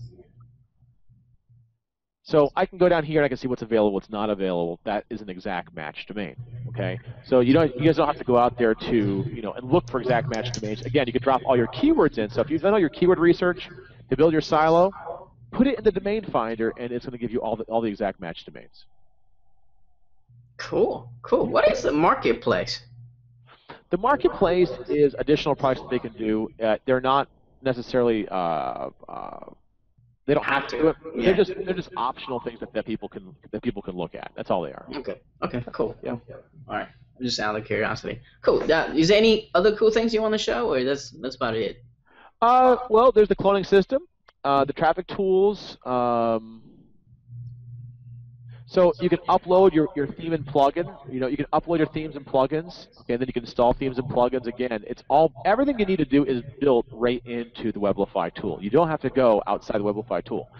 So I can go down here and I can see what's available, what's not available. That is an exact match domain. Okay. So you don't, you guys don't have to go out there to, you know, and look for exact match domains. Again, you can drop all your keywords in. So if you've done all your keyword research to build your silo, put it in the domain finder, and it's going to give you all the all the exact match domains. Cool. Cool. What is the marketplace? The marketplace is additional products that they can do. Uh, they're not necessarily uh, uh, they don't have, have to. do it. Yeah. They're just they're just optional things that, that people can that people can look at. That's all they are. Okay. Okay. Cool. Yeah. All right. Just out of curiosity. Cool. Now, is there any other cool things you want to show, or that's that's about it? Uh, well, there's the cloning system, uh, the traffic tools. Um, so you can upload your, your theme and plugin. You know, you can upload your themes and plugins. Okay, and then you can install themes and plugins again. It's all everything you need to do is built right into the Weblify tool. You don't have to go outside the Weblify tool.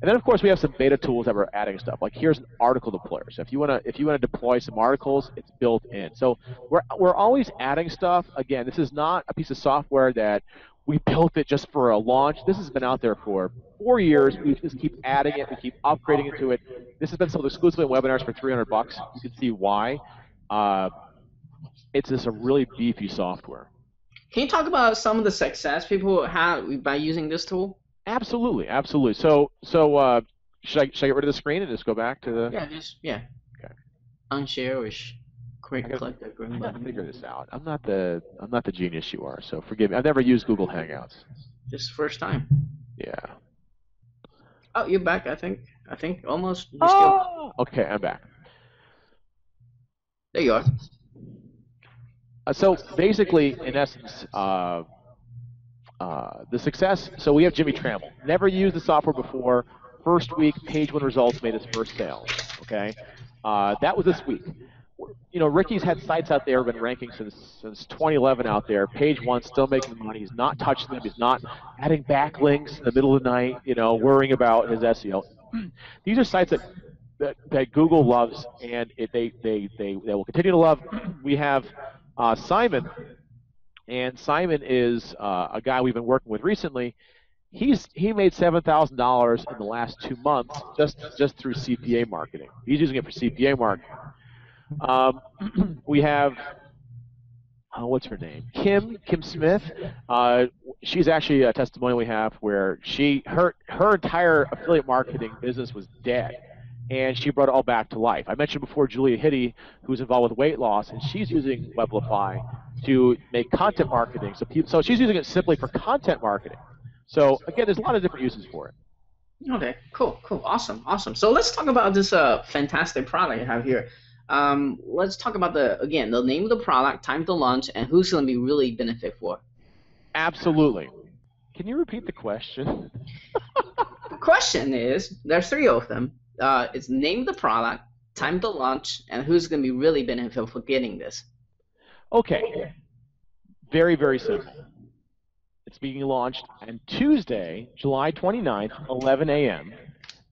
And then of course we have some beta tools that we're adding stuff. Like here's an article deployer. So if you wanna if you wanna deploy some articles, it's built in. So we're we're always adding stuff. Again, this is not a piece of software that we built it just for a launch. This has been out there for four years. We just keep adding it. We keep upgrading into it. This has been sold exclusively in webinars for 300 bucks. You can see why. Uh, it's just a really beefy software. Can you talk about some of the success people have by using this tool? Absolutely, absolutely. So, so uh, should I should I get rid of the screen and just go back to the? Yeah, just yeah. Okay. Unshare or Quick I gotta, green button. figure this out. I'm not the I'm not the genius you are, so forgive me. I've never used Google Hangouts. Just first time. Yeah. Oh, you're back. I think. I think almost. Oh. Okay, I'm back. There you are. Uh, so basically, in essence, uh, uh, the success. So we have Jimmy Trammell. Never used the software before. First week, page one results made his first sale. Okay, uh, that was this week you know, Ricky's had sites out there been ranking since since 2011 out there. Page one, still making money. He's not touching them. He's not adding backlinks in the middle of the night. You know, worrying about his SEO. These are sites that that, that Google loves, and it, they, they, they, they will continue to love. We have uh, Simon, and Simon is uh, a guy we've been working with recently. He's he made seven thousand dollars in the last two months just just through CPA marketing. He's using it for CPA marketing. Um, we have uh, what's her name? Kim Kim Smith. Uh, she's actually a testimonial we have where she her her entire affiliate marketing business was dead, and she brought it all back to life. I mentioned before Julia Hitty, who's involved with weight loss, and she's using Weblify to make content marketing. So people, so she's using it simply for content marketing. So again, there's a lot of different uses for it. Okay, cool, cool, awesome, awesome. So let's talk about this uh, fantastic product you have here. Um, let's talk about the again the name of the product, time to launch, and who's going to be really benefit for. Absolutely. Can you repeat the question? the question is there's three of them. Uh, it's name of the product, time to launch, and who's going to be really benefit for getting this. Okay. Very very simple. It's being launched on Tuesday, July 29th, 11 a.m.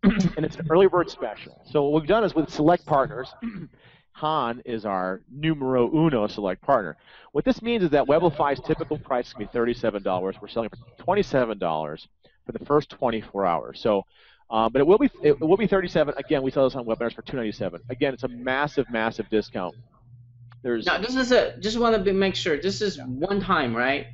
and it's an early bird special. So what we've done is with select partners, Han is our numero uno select partner. What this means is that Weblify's typical price can be $37. We're selling for $27 for the first 24 hours. So, um, but it will be it will be 37. Again, we sell this on webinars for 297. Again, it's a massive, massive discount. There's now this is a just want to make sure this is one time, right?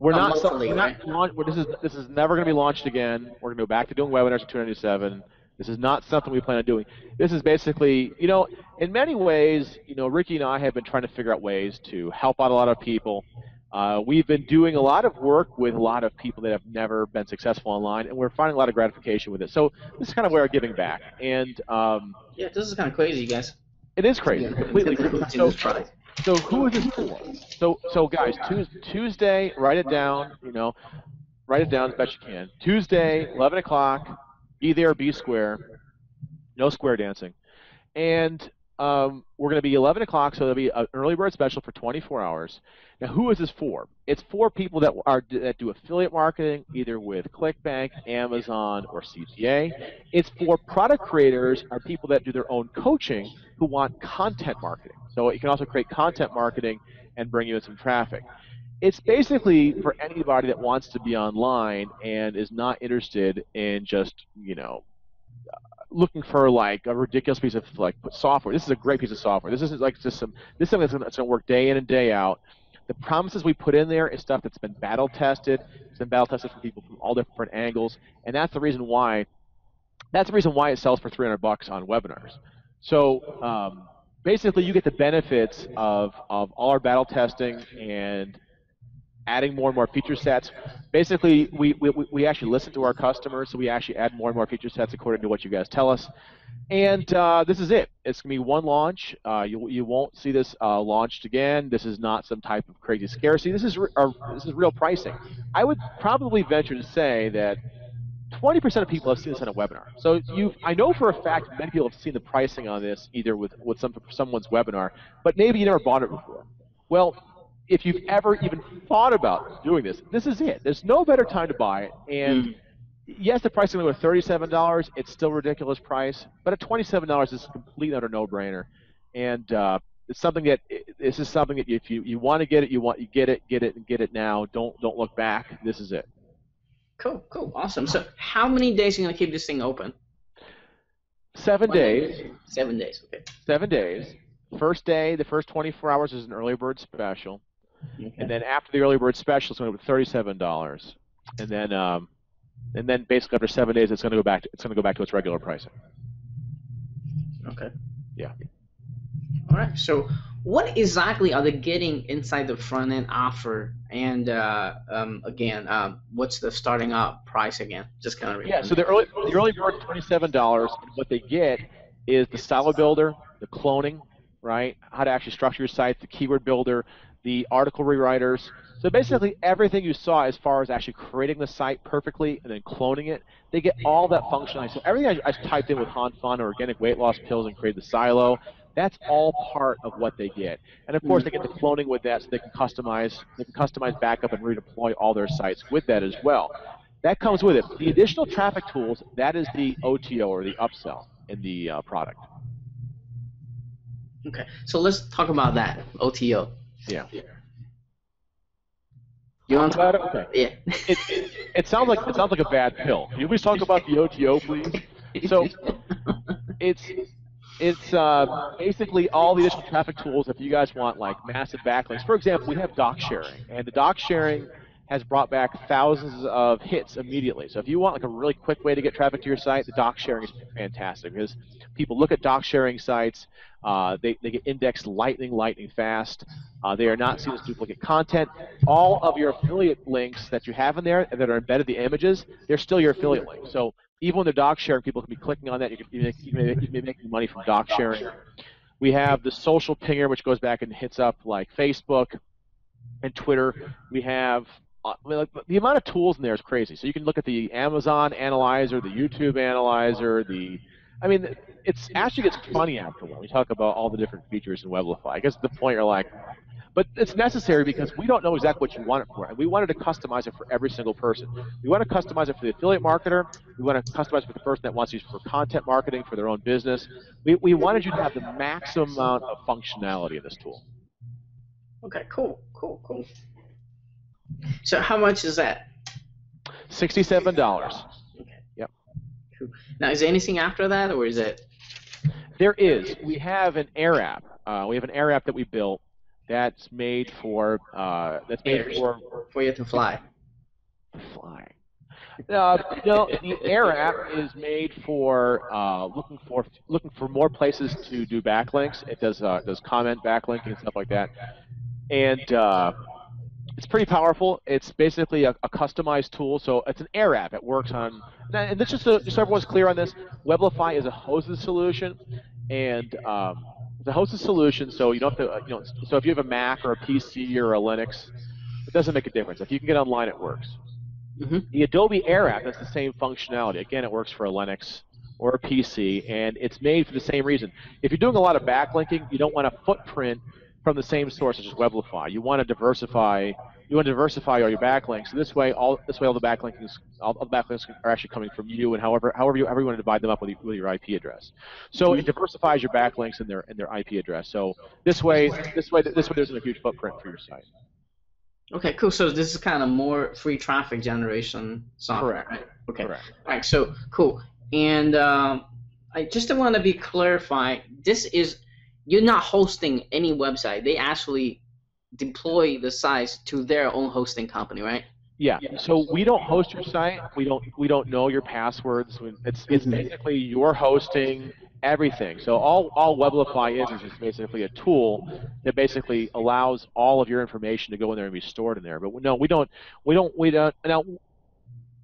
We're not, monthly, we're not launch, this is this is never going to be launched again. We're going to go back to doing webinars at 297. This is not something we plan on doing. This is basically, you know, in many ways, you know, Ricky and I have been trying to figure out ways to help out a lot of people. Uh, we've been doing a lot of work with a lot of people that have never been successful online, and we're finding a lot of gratification with it. So this is kind of where we're giving back. And um, yeah, this is kind of crazy, you guys. It is crazy, yeah. completely crazy. So, so who is this for? So so guys, Tuesday, write it down. You know, write it down as best you can. Tuesday, 11 o'clock. Be there, be square. No square dancing, and um, we're going to be 11 o'clock, so there'll be an early bird special for 24 hours. Now, who is this for? It's for people that are that do affiliate marketing, either with ClickBank, Amazon, or CPA. It's for product creators, or people that do their own coaching who want content marketing. So you can also create content marketing and bring you in some traffic. It's basically for anybody that wants to be online and is not interested in just, you know, looking for like a ridiculous piece of like software. This is a great piece of software. This isn't like just some. This is something that's going to work day in and day out. The promises we put in there is stuff that's been battle tested. It's been battle tested from people from all different angles, and that's the reason why. That's the reason why it sells for 300 bucks on webinars. So um, basically you get the benefits of, of all our battle testing and adding more and more feature sets. Basically, we, we, we actually listen to our customers, so we actually add more and more feature sets according to what you guys tell us. And uh, this is it. It's going to be one launch. Uh, you, you won't see this uh, launched again. This is not some type of crazy scarcity. This is, re- this is real pricing. I would probably venture to say that 20% of people have seen this on a webinar. So you, I know for a fact many people have seen the pricing on this either with, with some, someone's webinar, but maybe you never bought it before. Well, if you've ever even thought about doing this, this is it. There's no better time to buy it. And mm. yes, the price is going to go $37. It's still a ridiculous price, but at $27, it's a complete utter no-brainer. And uh, it's something that this is something that if you, you want to get it, you want you get it, get it, and get it now. Don't don't look back. This is it. Cool, cool, awesome. So, how many days are you gonna keep this thing open? Seven days. Seven days. Okay. Seven days. First day, the first 24 hours is an early bird special, okay. and then after the early bird special, it's going to be thirty-seven dollars, and then um, and then basically after seven days, it's going to go back. To, it's going to go back to its regular pricing. Okay. Yeah. All right. So, what exactly are they getting inside the front end offer? And uh, um, again, uh, what's the starting up price again? Just kind of yeah. So the early the early bird is twenty seven dollars. What they get is the silo builder, the cloning, right? How to actually structure your site, the keyword builder, the article rewriters. So basically everything you saw as far as actually creating the site perfectly and then cloning it, they get all that functionality. So everything I, I typed in with Han Fan, organic weight loss pills, and create the silo, that's all part of what they get. And of course, they get the cloning with that, so they can customize, they can customize backup and redeploy all their sites with that as well. That comes with it. The additional traffic tools, that is the OTO or the upsell. in the uh, product. Okay, so let's talk about that OTO. Yeah. You want to Talk talk about it? Okay. Yeah. It, it, it sounds like it sounds like a bad pill. Can you please talk about the OTO, please? So it's it's uh, basically all the additional traffic tools if you guys want like massive backlinks. For example, we have doc sharing, and the doc sharing has brought back thousands of hits immediately. So if you want like a really quick way to get traffic to your site, the doc sharing is fantastic because people look at doc sharing sites, uh, they, they get indexed lightning, lightning fast. Uh, they are not seen as duplicate content. All of your affiliate links that you have in there that are embedded the images, they're still your affiliate links. So even when they're doc sharing, people can be clicking on that. You can, be making money from doc sharing. We have the social pinger, which goes back and hits up like Facebook and Twitter. We have Uh, I mean, like, the amount of tools in there is crazy. So you can look at the Amazon analyzer, the YouTube analyzer, the I mean, it's actually gets funny after a while. We talk about all the different features in Weblify. I guess at the point you're like, but it's necessary because we don't know exactly what you want it for, and we wanted to customize it for every single person. We want to customize it for the affiliate marketer. We want to customize it for the person that wants to use it for content marketing for their own business. We, we wanted you to have the maximum amount of functionality in this tool. Okay, cool, cool, cool. So how much is that? Sixty-seven dollars. Okay. Yep. Now, is there anything after that, or is it? There is. We have an air app. Uh, we have an air app that we built that's made for uh, that's made Airs. for for you to fly? flying. Uh, no, the Air app is made for uh, looking for looking for more places to do backlinks. It does uh, does comment backlinking and stuff like that, and uh, it's pretty powerful. It's basically a, a customized tool. So it's an Air app. It works on and this just so, just so everyone's clear on this. Weblify is a hosted solution, and um, it's a hosted solution. So you don't have to uh, you know so if you have a Mac or a PC or a Linux, it doesn't make a difference. If you can get online, it works. Mhm. The Adobe Air app has the same functionality. Again, it works for a Linux or a PC, and it's made for the same reason. If you're doing a lot of backlinking, you don't want a footprint from the same source such as Weblify. You want to diversify. You want to diversify all your backlinks. So this way, all this way, all the backlinks, all, the backlinks are actually coming from you, and however, however you, however you want to divide them up with, your- with your IP address. So it diversifies your backlinks and their and their IP address. So this way, this way, this way, there's a huge footprint for your site. Okay, cool. So this is kind of more free traffic generation software, Correct. right? Okay. Correct. All right. So cool. And um, I just want to be clarified. This is you're not hosting any website. They actually deploy the sites to their own hosting company, right? Yeah. So we don't host your site. We don't we don't know your passwords. It's it's Mhm. basically your hosting everything. So all all Weblify is is just basically a tool that basically allows all of your information to go in there and be stored in there. But no, we don't we don't we don't now.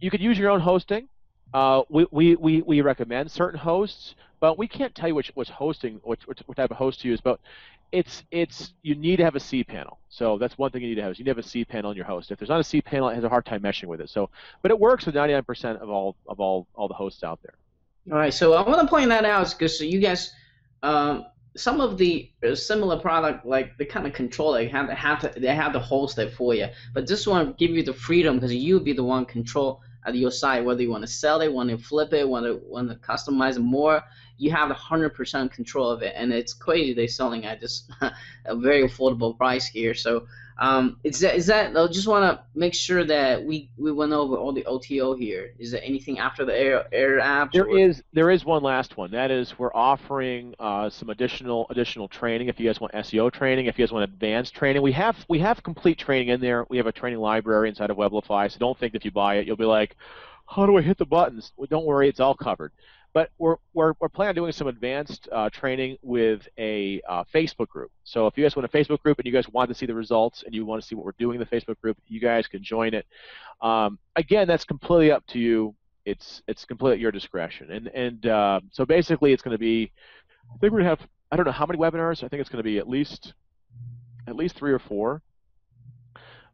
You could use your own hosting. Uh, we, we, we, recommend certain hosts, but we can't tell you which, which hosting, which, which, what type of host to use. But it's it's you need to have a C panel. So that's one thing you need to have. Is you need to have a C panel in your host. If there's not a C panel, it has a hard time meshing with it. So, but it works with 99% of all of all all the hosts out there. All right. So I want to point that out because you guys, um, some of the uh, similar product like the kind of control it. They have, have to, they have to host it for you. But this one give you the freedom because you'll be the one control at your site whether you want to sell it, want to flip it, want to want to customize it more. You have 100% control of it, and it's crazy they're selling at just a very affordable price here. So um, is that is that? I just want to make sure that we we went over all the OTO here. Is there anything after the Air Air app? There is there is one last one. That is we're offering uh, some additional additional training. If you guys want SEO training, if you guys want advanced training, we have we have complete training in there. We have a training library inside of Weblify. So don't think if you buy it, you'll be like, how do I hit the buttons? Well, don't worry, it's all covered. But we're, we're, we're planning on doing some advanced uh, training with a uh, Facebook group. So if you guys want a Facebook group and you guys want to see the results and you want to see what we're doing in the Facebook group, you guys can join it. Um, again, that's completely up to you. It's it's completely at your discretion. And and uh, so basically, it's going to be. I think we're going to have. I don't know how many webinars. I think it's going to be at least at least three or four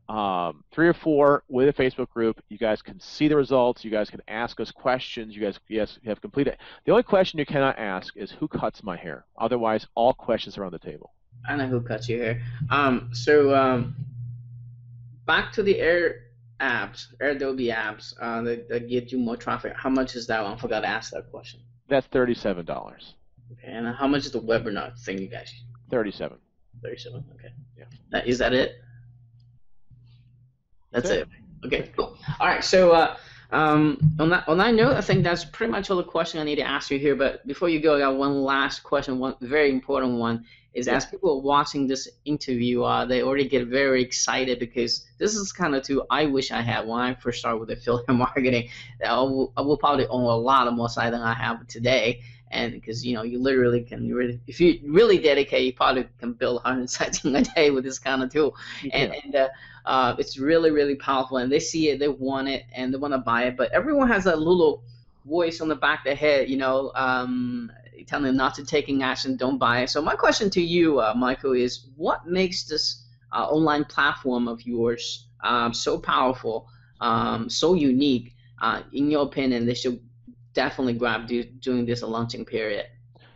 um, three or four with a Facebook group. You guys can see the results. You guys can ask us questions. You guys yes, you have completed. The only question you cannot ask is who cuts my hair. Otherwise, all questions are on the table. I know who cut your hair. Um, so um, back to the Air apps, Air Adobe apps uh, that, that get you more traffic. How much is that one? I forgot to ask that question. That's thirty-seven dollars. Okay, and how much is the webinar thing you guys? Thirty-seven. Thirty-seven. Okay. Yeah. That, is that it? That's That's it. Okay, cool. All right, so uh, um, on that on that note, I think that's pretty much all the question I need to ask you here. But before you go, I got one last question, one very important one. Is as people are watching this interview, uh, they already get very excited because this is kind of too. I wish I had when I first started with affiliate marketing. I will, I will probably own a lot of more sites than I have today, and because you know you literally can really, if you really dedicate, you probably can build 100 sites in a day with this kind of tool, and, and uh, uh, it's really really powerful. And they see it, they want it, and they want to buy it. But everyone has a little voice on the back of their head, you know, um, telling them not to taking action, don't buy it. So my question to you, uh, Michael, is what makes this uh, online platform of yours um, so powerful, um, so unique? Uh, in your opinion, they should definitely grab do, during this launching period.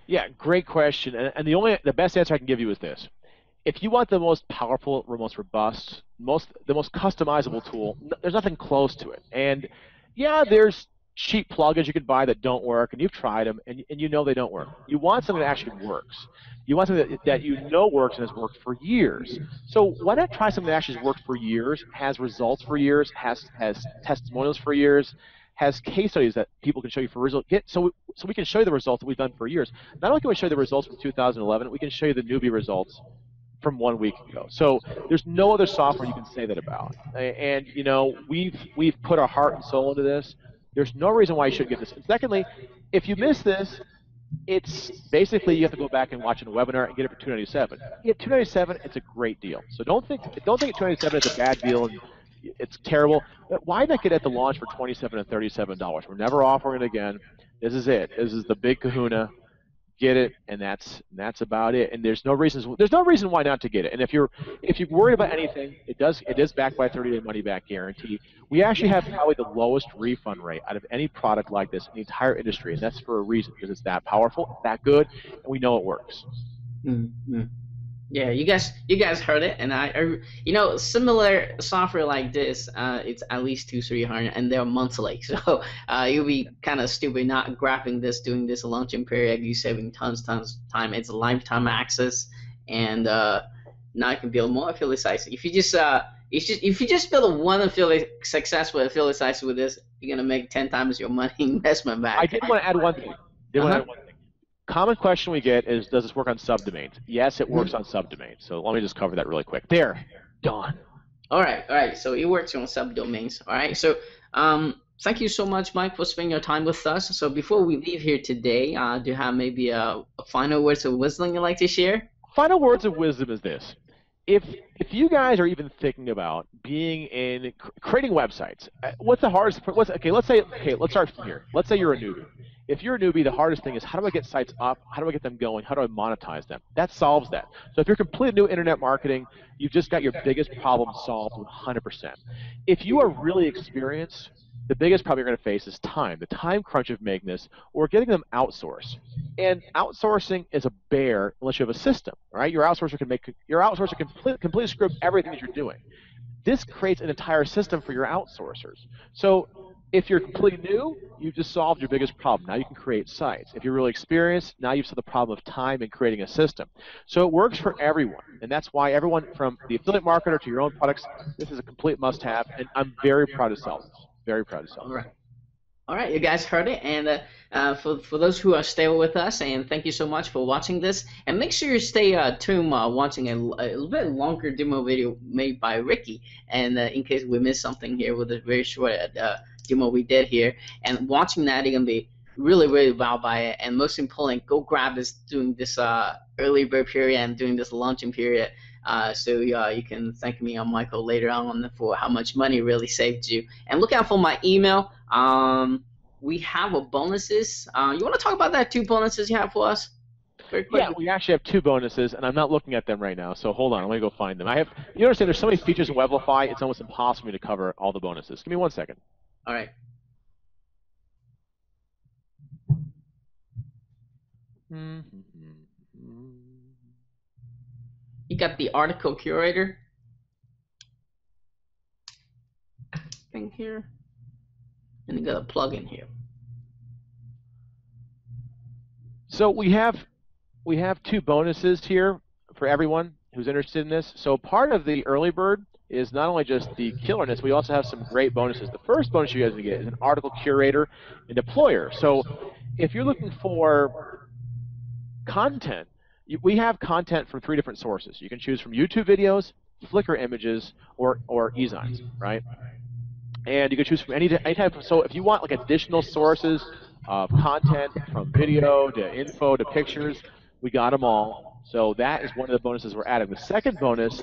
Yeah, great question. And, and the only the best answer I can give you is this: if you want the most powerful, most robust, most the most customizable tool, there's nothing close to it. And yeah, there's cheap plugins you can buy that don't work, and you've tried them, and, and you know they don't work. You want something that actually works. You want something that, that you know works and has worked for years. So why not try something that actually has worked for years, has results for years, has has testimonials for years, has case studies that people can show you for results. Get so so we can show you the results that we've done for years. Not only can we show you the results from 2011, we can show you the newbie results from one week ago. So there's no other software you can say that about. And you know we've we've put our heart and soul into this. There's no reason why you should get this. And secondly, if you miss this, it's basically you have to go back and watch a webinar and get it for 297. You get 297, it's a great deal. So don't think don't think 297 is a bad deal and it's terrible. But why not get it at the launch for 27 and 37 dollars? We're never offering it again. This is it. This is the big Kahuna get it, and that's that's about it. And there's no reasons there's no reason why not to get it. And if you're if you're worried about anything, it does it is backed by 30-day money-back guarantee. We actually have probably the lowest refund rate out of any product like this in the entire industry, and that's for a reason because it's that powerful, that good, and we know it works. Mm-hmm. Yeah, you guys, you guys heard it, and I, I you know, similar software like this, uh, it's at least two, three hundred, and they're monthly. So uh, you'll be kind of stupid not grabbing this, doing this launching period. You're saving tons, tons of time. It's lifetime access, and uh, now you can build more affiliate sites. If you just, uh, if you, if you just build one affiliate successful affiliate site with this, you're gonna make ten times your money investment back. I did want to add one thing. Did uh-huh. Common question we get is, does this work on subdomains? Yes, it works on subdomains. So let me just cover that really quick. There, done. All right, all right. So it works on subdomains. All right. So um, thank you so much, Mike, for spending your time with us. So before we leave here today, uh, do you have maybe a, a final words of wisdom you'd like to share? Final words of wisdom is this. If, if you guys are even thinking about being in creating websites, uh, what's the hardest? What's okay? Let's say okay. Let's start from here. Let's say you're a newbie if you're a newbie, the hardest thing is how do I get sites up? How do I get them going? How do I monetize them? That solves that. So if you're completely new internet marketing, you've just got your biggest problem solved 100%. If you are really experienced, the biggest problem you're going to face is time, the time crunch of making this, or getting them outsourced. And outsourcing is a bear unless you have a system, right? Your outsourcer can make your outsourcer can complete, completely screw up everything that you're doing. This creates an entire system for your outsourcers. So if you're completely new, you've just solved your biggest problem. Now you can create sites. If you're really experienced, now you've solved the problem of time and creating a system. So it works for everyone, and that's why everyone from the affiliate marketer to your own products, this is a complete must-have, and I'm very proud to sell this. Very proud to sell. All right. All right, you guys heard it, and uh, uh, for, for those who are still with us, and thank you so much for watching this, and make sure you stay uh, tuned uh, watching a, a little bit longer demo video made by Ricky, and uh, in case we missed something here with a very short uh, demo we did here, and watching that, you're gonna be really, really wowed by it. And most importantly, go grab this during this uh, early bird period and during this launching period. Uh, so uh, you can thank me on Michael later on for how much money really saved you. And look out for my email. Um, we have a bonuses. Uh, you want to talk about that two bonuses you have for us? Yeah, we actually have two bonuses, and I'm not looking at them right now. So hold on, I'm gonna go find them. I have. You understand? There's so many features in Weblify, it's almost impossible for me to cover all the bonuses. Give me one second. All right. You got the article curator thing here, and you got a plugin here. So we have we have two bonuses here for everyone who's interested in this. So part of the early bird is not only just the killerness, we also have some great bonuses. The first bonus you guys can get is an article curator and deployer. So if you're looking for content, we have content from three different sources. You can choose from YouTube videos, Flickr images, or, or Ezines, right? And you can choose from any, any type of, so if you want like additional sources of content from video to info to pictures, we got them all. So that is one of the bonuses we're adding. The second bonus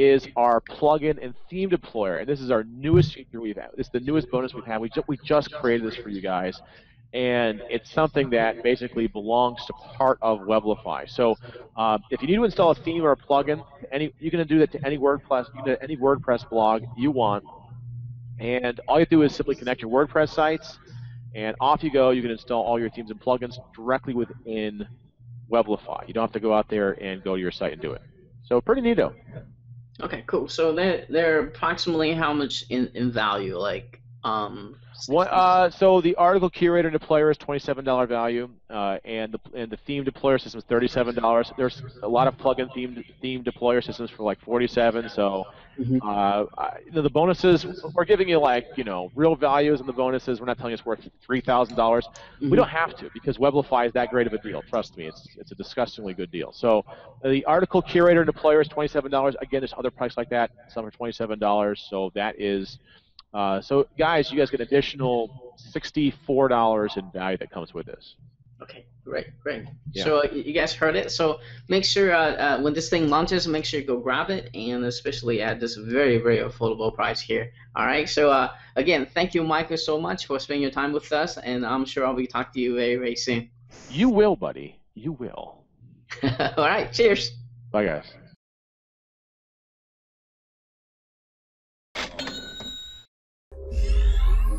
is our plugin and theme deployer, and this is our newest feature we've had. Is the newest bonus we've had. We, ju we just created this for you guys, and it's something that basically belongs to part of Weblify. So um, if you need to install a theme or a plugin, any you can do that to any WordPress, any WordPress blog you want, and all you do is simply connect your WordPress sites, and off you go. You can install all your themes and plugins directly within Weblify. You don't have to go out there and go to your site and do it. So pretty neato. Okay, cool. So they're they're approximately how much in, in value? Like um what, uh, so the article curator deployer is twenty-seven dollar value, uh, and the and the theme deployer system is thirty-seven dollars. There's a lot of plugin theme theme deployer systems for like forty-seven. So, mm-hmm. uh, I, the bonuses we're giving you like you know real values and the bonuses. We're not telling you it's worth three thousand dollars. Mm-hmm. We don't have to because Weblify is that great of a deal. Trust me, it's it's a disgustingly good deal. So the article curator deployer is twenty-seven dollars. Again, there's other prices like that. Some are twenty-seven dollars. So that is uh, so, guys, you guys get an additional sixty-four dollars in value that comes with this. Okay, great, great. Yeah. So uh, you guys heard it. So make sure uh, uh, when this thing launches, make sure you go grab it, and especially at this very, very affordable price here. All right. So uh, again, thank you, Michael, so much for spending your time with us, and I'm sure I'll be talking to you very, very soon. You will, buddy. You will. All right. Cheers. Bye, guys.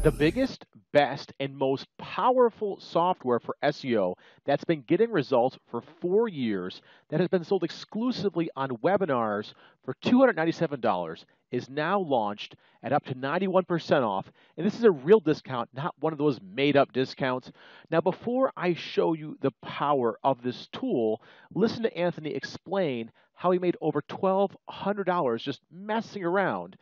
The biggest, best, and most powerful software for SEO that's been getting results for four years that has been sold exclusively on webinars for $297 is now launched at up to 91% off. And this is a real discount, not one of those made up discounts. Now, before I show you the power of this tool, listen to Anthony explain how he made over $1,200 just messing around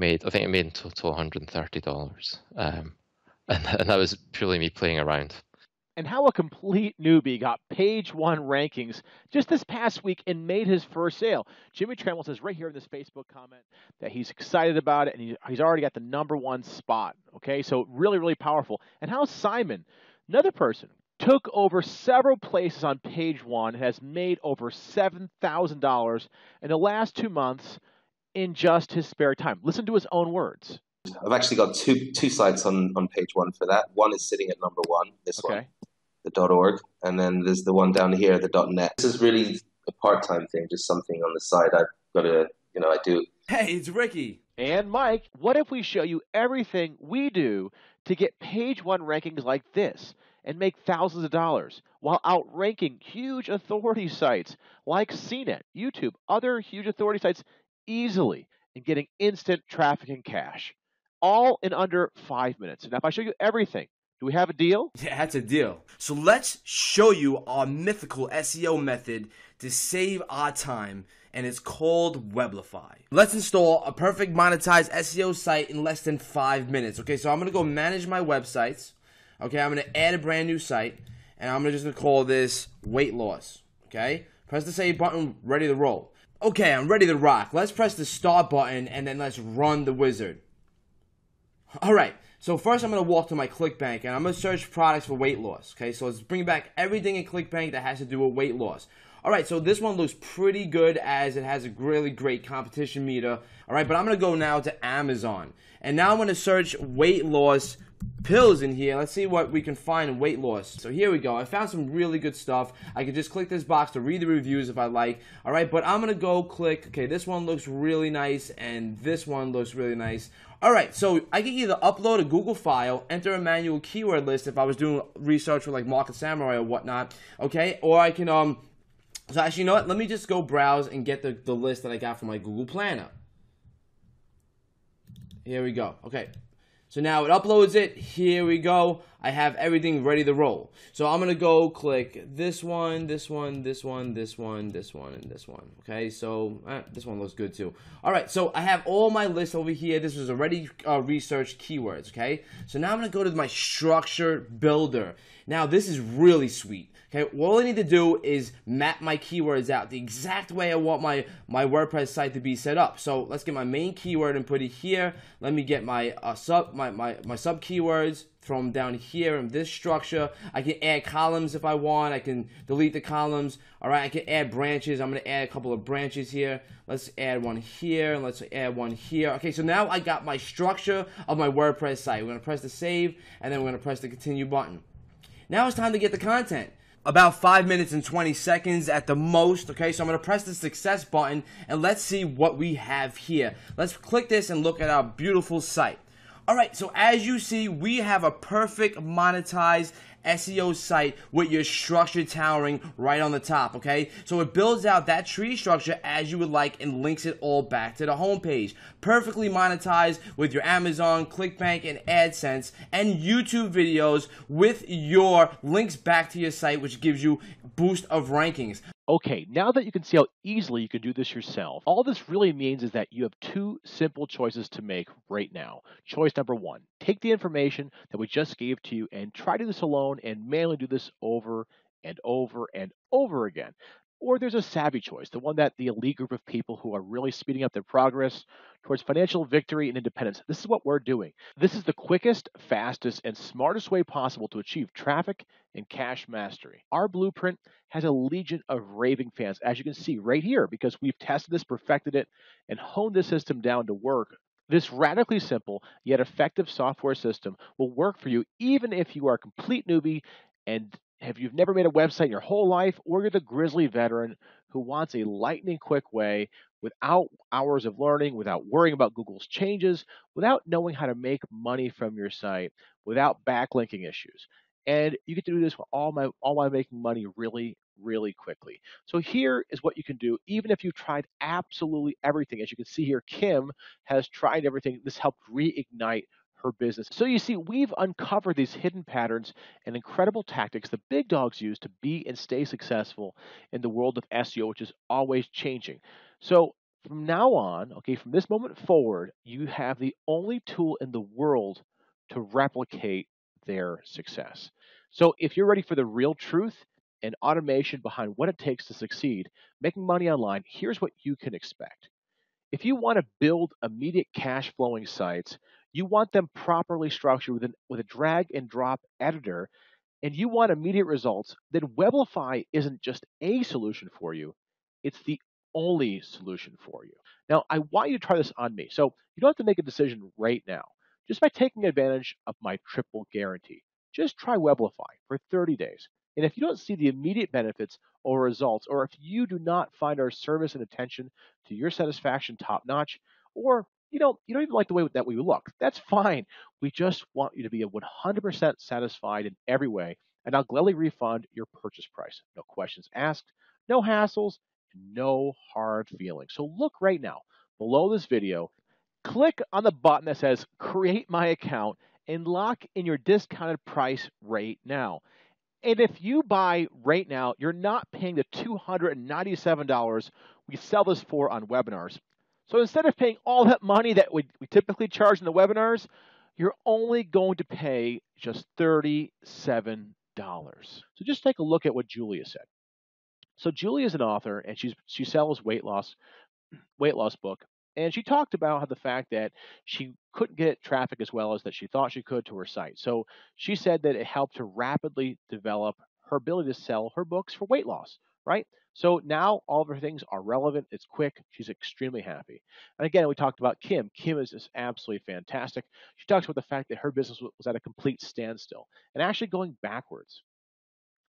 made I think I made in total $130, um, and, and that was purely me playing around. And how a complete newbie got page one rankings just this past week and made his first sale. Jimmy Trammell says right here in this Facebook comment that he's excited about it and he, he's already got the number one spot. Okay, so really, really powerful. And how Simon, another person, took over several places on page one and has made over $7,000 in the last two months in just his spare time. Listen to his own words. I've actually got two two sites on, on page one for that. One is sitting at number one, this okay. one, the .org, and then there's the one down here, the .net. This is really a part-time thing, just something on the side. I've got to, you know, I do. Hey, it's Ricky. And Mike, what if we show you everything we do to get page one rankings like this and make thousands of dollars while outranking huge authority sites like CNET, YouTube, other huge authority sites easily and getting instant traffic and cash, all in under five minutes. Now, if I show you everything, do we have a deal? Yeah, that's a deal. So let's show you our mythical SEO method to save our time, and it's called Weblify. Let's install a perfect monetized SEO site in less than five minutes. Okay, so I'm gonna go manage my websites. Okay, I'm gonna add a brand new site, and I'm gonna just gonna call this weight loss. Okay, press the save button, ready to roll. Okay, I'm ready to rock. Let's press the start button and then let's run the wizard. Alright, so first I'm going to walk to my ClickBank and I'm going to search products for weight loss. Okay, so let's bring back everything in ClickBank that has to do with weight loss. Alright, so this one looks pretty good as it has a really great competition meter. Alright, but I'm going to go now to Amazon. And now I'm going to search weight loss pills in here. Let's see what we can find in weight loss. So here we go. I found some really good stuff. I can just click this box to read the reviews if I like. All right, but I'm going to go click, okay, this one looks really nice and this one looks really nice. All right, so I can either upload a Google file, enter a manual keyword list if I was doing research for like Market Samurai or whatnot, okay? Or I can, um, so actually, you know what? Let me just go browse and get the, the list that I got from my Google Planner. Here we go. Okay, So now it uploads it. Here we go. I have everything ready to roll. So I'm going to go click this one, this one, this one, this one, this one, and this one. Okay, so eh, this one looks good too. All right, so I have all my lists over here. This was already uh, researched keywords. Okay, so now I'm going to go to my structure builder. Now this is really sweet. Okay, all I need to do is map my keywords out the exact way I want my, my WordPress site to be set up. So let's get my main keyword and put it here. Let me get my uh, sub my, my, my sub keywords from down here in this structure. I can add columns if I want. I can delete the columns. All right, I can add branches. I'm going to add a couple of branches here. Let's add one here and let's add one here. Okay, so now I got my structure of my WordPress site. We're going to press the save and then we're going to press the continue button. Now it's time to get the content about 5 minutes and 20 seconds at the most. Okay, so I'm going to press the success button and let's see what we have here. Let's click this and look at our beautiful site. All right, so as you see, we have a perfect monetized SEO site with your structure towering right on the top, okay? So it builds out that tree structure as you would like and links it all back to the homepage. Perfectly monetized with your Amazon, ClickBank, and AdSense, and YouTube videos with your links back to your site, which gives you boost of rankings. Okay, now that you can see how easily you can do this yourself, all this really means is that you have two simple choices to make right now. Choice number one, take the information that we just gave to you and try to do this alone and manually do this over and over and over again. Or there's a savvy choice, the one that the elite group of people who are really speeding up their progress towards financial victory and independence. This is what we're doing. This is the quickest, fastest, and smartest way possible to achieve traffic and cash mastery. Our blueprint has a legion of raving fans, as you can see right here, because we've tested this, perfected it, and honed this system down to work this radically simple yet effective software system will work for you even if you are a complete newbie and have you've never made a website in your whole life, or you're the grizzly veteran who wants a lightning quick way without hours of learning, without worrying about Google's changes, without knowing how to make money from your site, without backlinking issues. And you get to do this with all my all my making money really, really quickly. So here is what you can do, even if you've tried absolutely everything. As you can see here, Kim has tried everything. This helped reignite her business. So you see, we've uncovered these hidden patterns and incredible tactics the big dogs use to be and stay successful in the world of SEO, which is always changing. So from now on, okay, from this moment forward, you have the only tool in the world to replicate their success. So if you're ready for the real truth and automation behind what it takes to succeed making money online, here's what you can expect. If you want to build immediate cash flowing sites you want them properly structured with, an, with a drag and drop editor, and you want immediate results, then Weblify isn't just a solution for you, it's the only solution for you. Now, I want you to try this on me. So you don't have to make a decision right now. Just by taking advantage of my triple guarantee, just try Weblify for 30 days. And if you don't see the immediate benefits or results, or if you do not find our service and attention to your satisfaction top notch, or you don't you don't even like the way that we look. That's fine. We just want you to be 100% satisfied in every way, and I'll gladly refund your purchase price. No questions asked, no hassles, no hard feelings. So look right now below this video, click on the button that says create my account and lock in your discounted price right now. And if you buy right now, you're not paying the $297 we sell this for on webinars. So instead of paying all that money that we, we typically charge in the webinars, you're only going to pay just $37. So just take a look at what Julia said. So Julia is an author and she's she sells weight loss weight loss book. And she talked about how the fact that she couldn't get traffic as well as that she thought she could to her site. So she said that it helped her rapidly develop her ability to sell her books for weight loss, right? So now all of her things are relevant. It's quick. She's extremely happy. And again, we talked about Kim. Kim is just absolutely fantastic. She talks about the fact that her business was at a complete standstill and actually going backwards.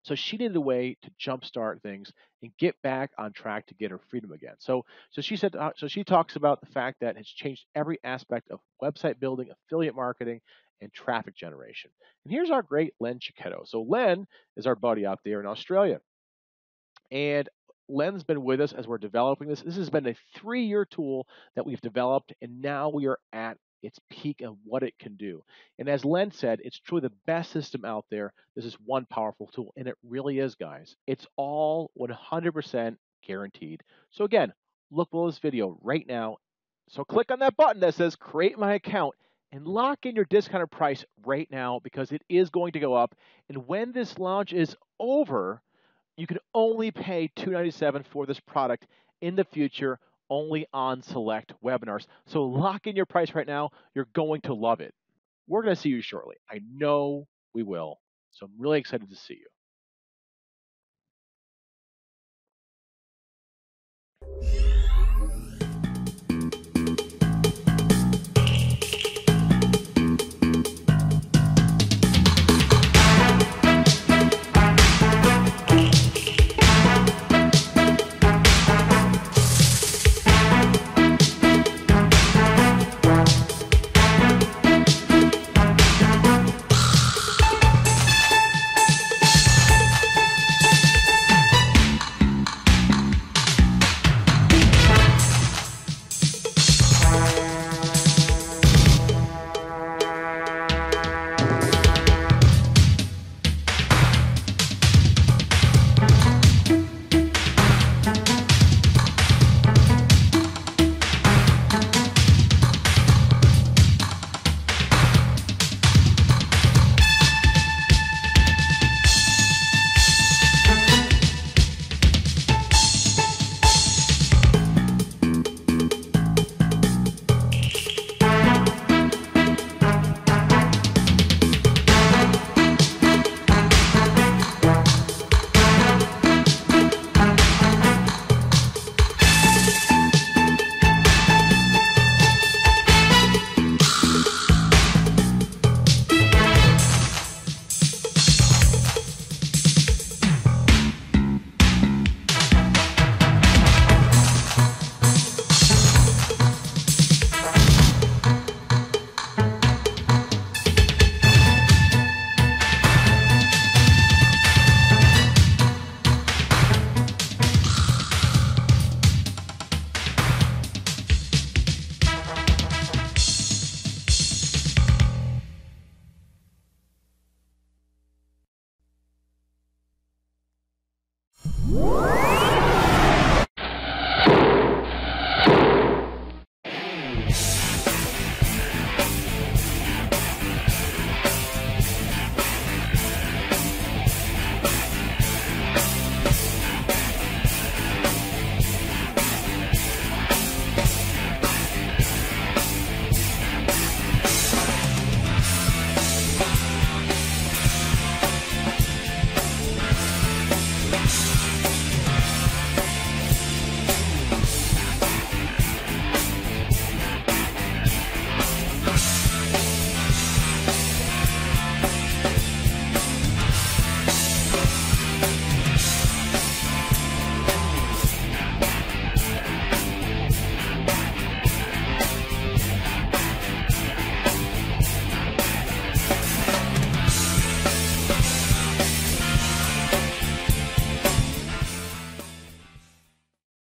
So she needed a way to jumpstart things and get back on track to get her freedom again. So, so she said, uh, so she talks about the fact that it's changed every aspect of website building, affiliate marketing, and traffic generation. And here's our great Len Chiquetto. So Len is our buddy out there in Australia. And Len's been with us as we're developing this. This has been a three year tool that we've developed, and now we are at its peak of what it can do. And as Len said, it's truly the best system out there. This is one powerful tool, and it really is, guys. It's all 100% guaranteed. So again, look below this video right now. So click on that button that says create my account and lock in your discounted price right now because it is going to go up. And when this launch is over, you can only pay 297 for this product in the future only on select webinars. So lock in your price right now. You're going to love it. We're going to see you shortly. I know we will. So I'm really excited to see you.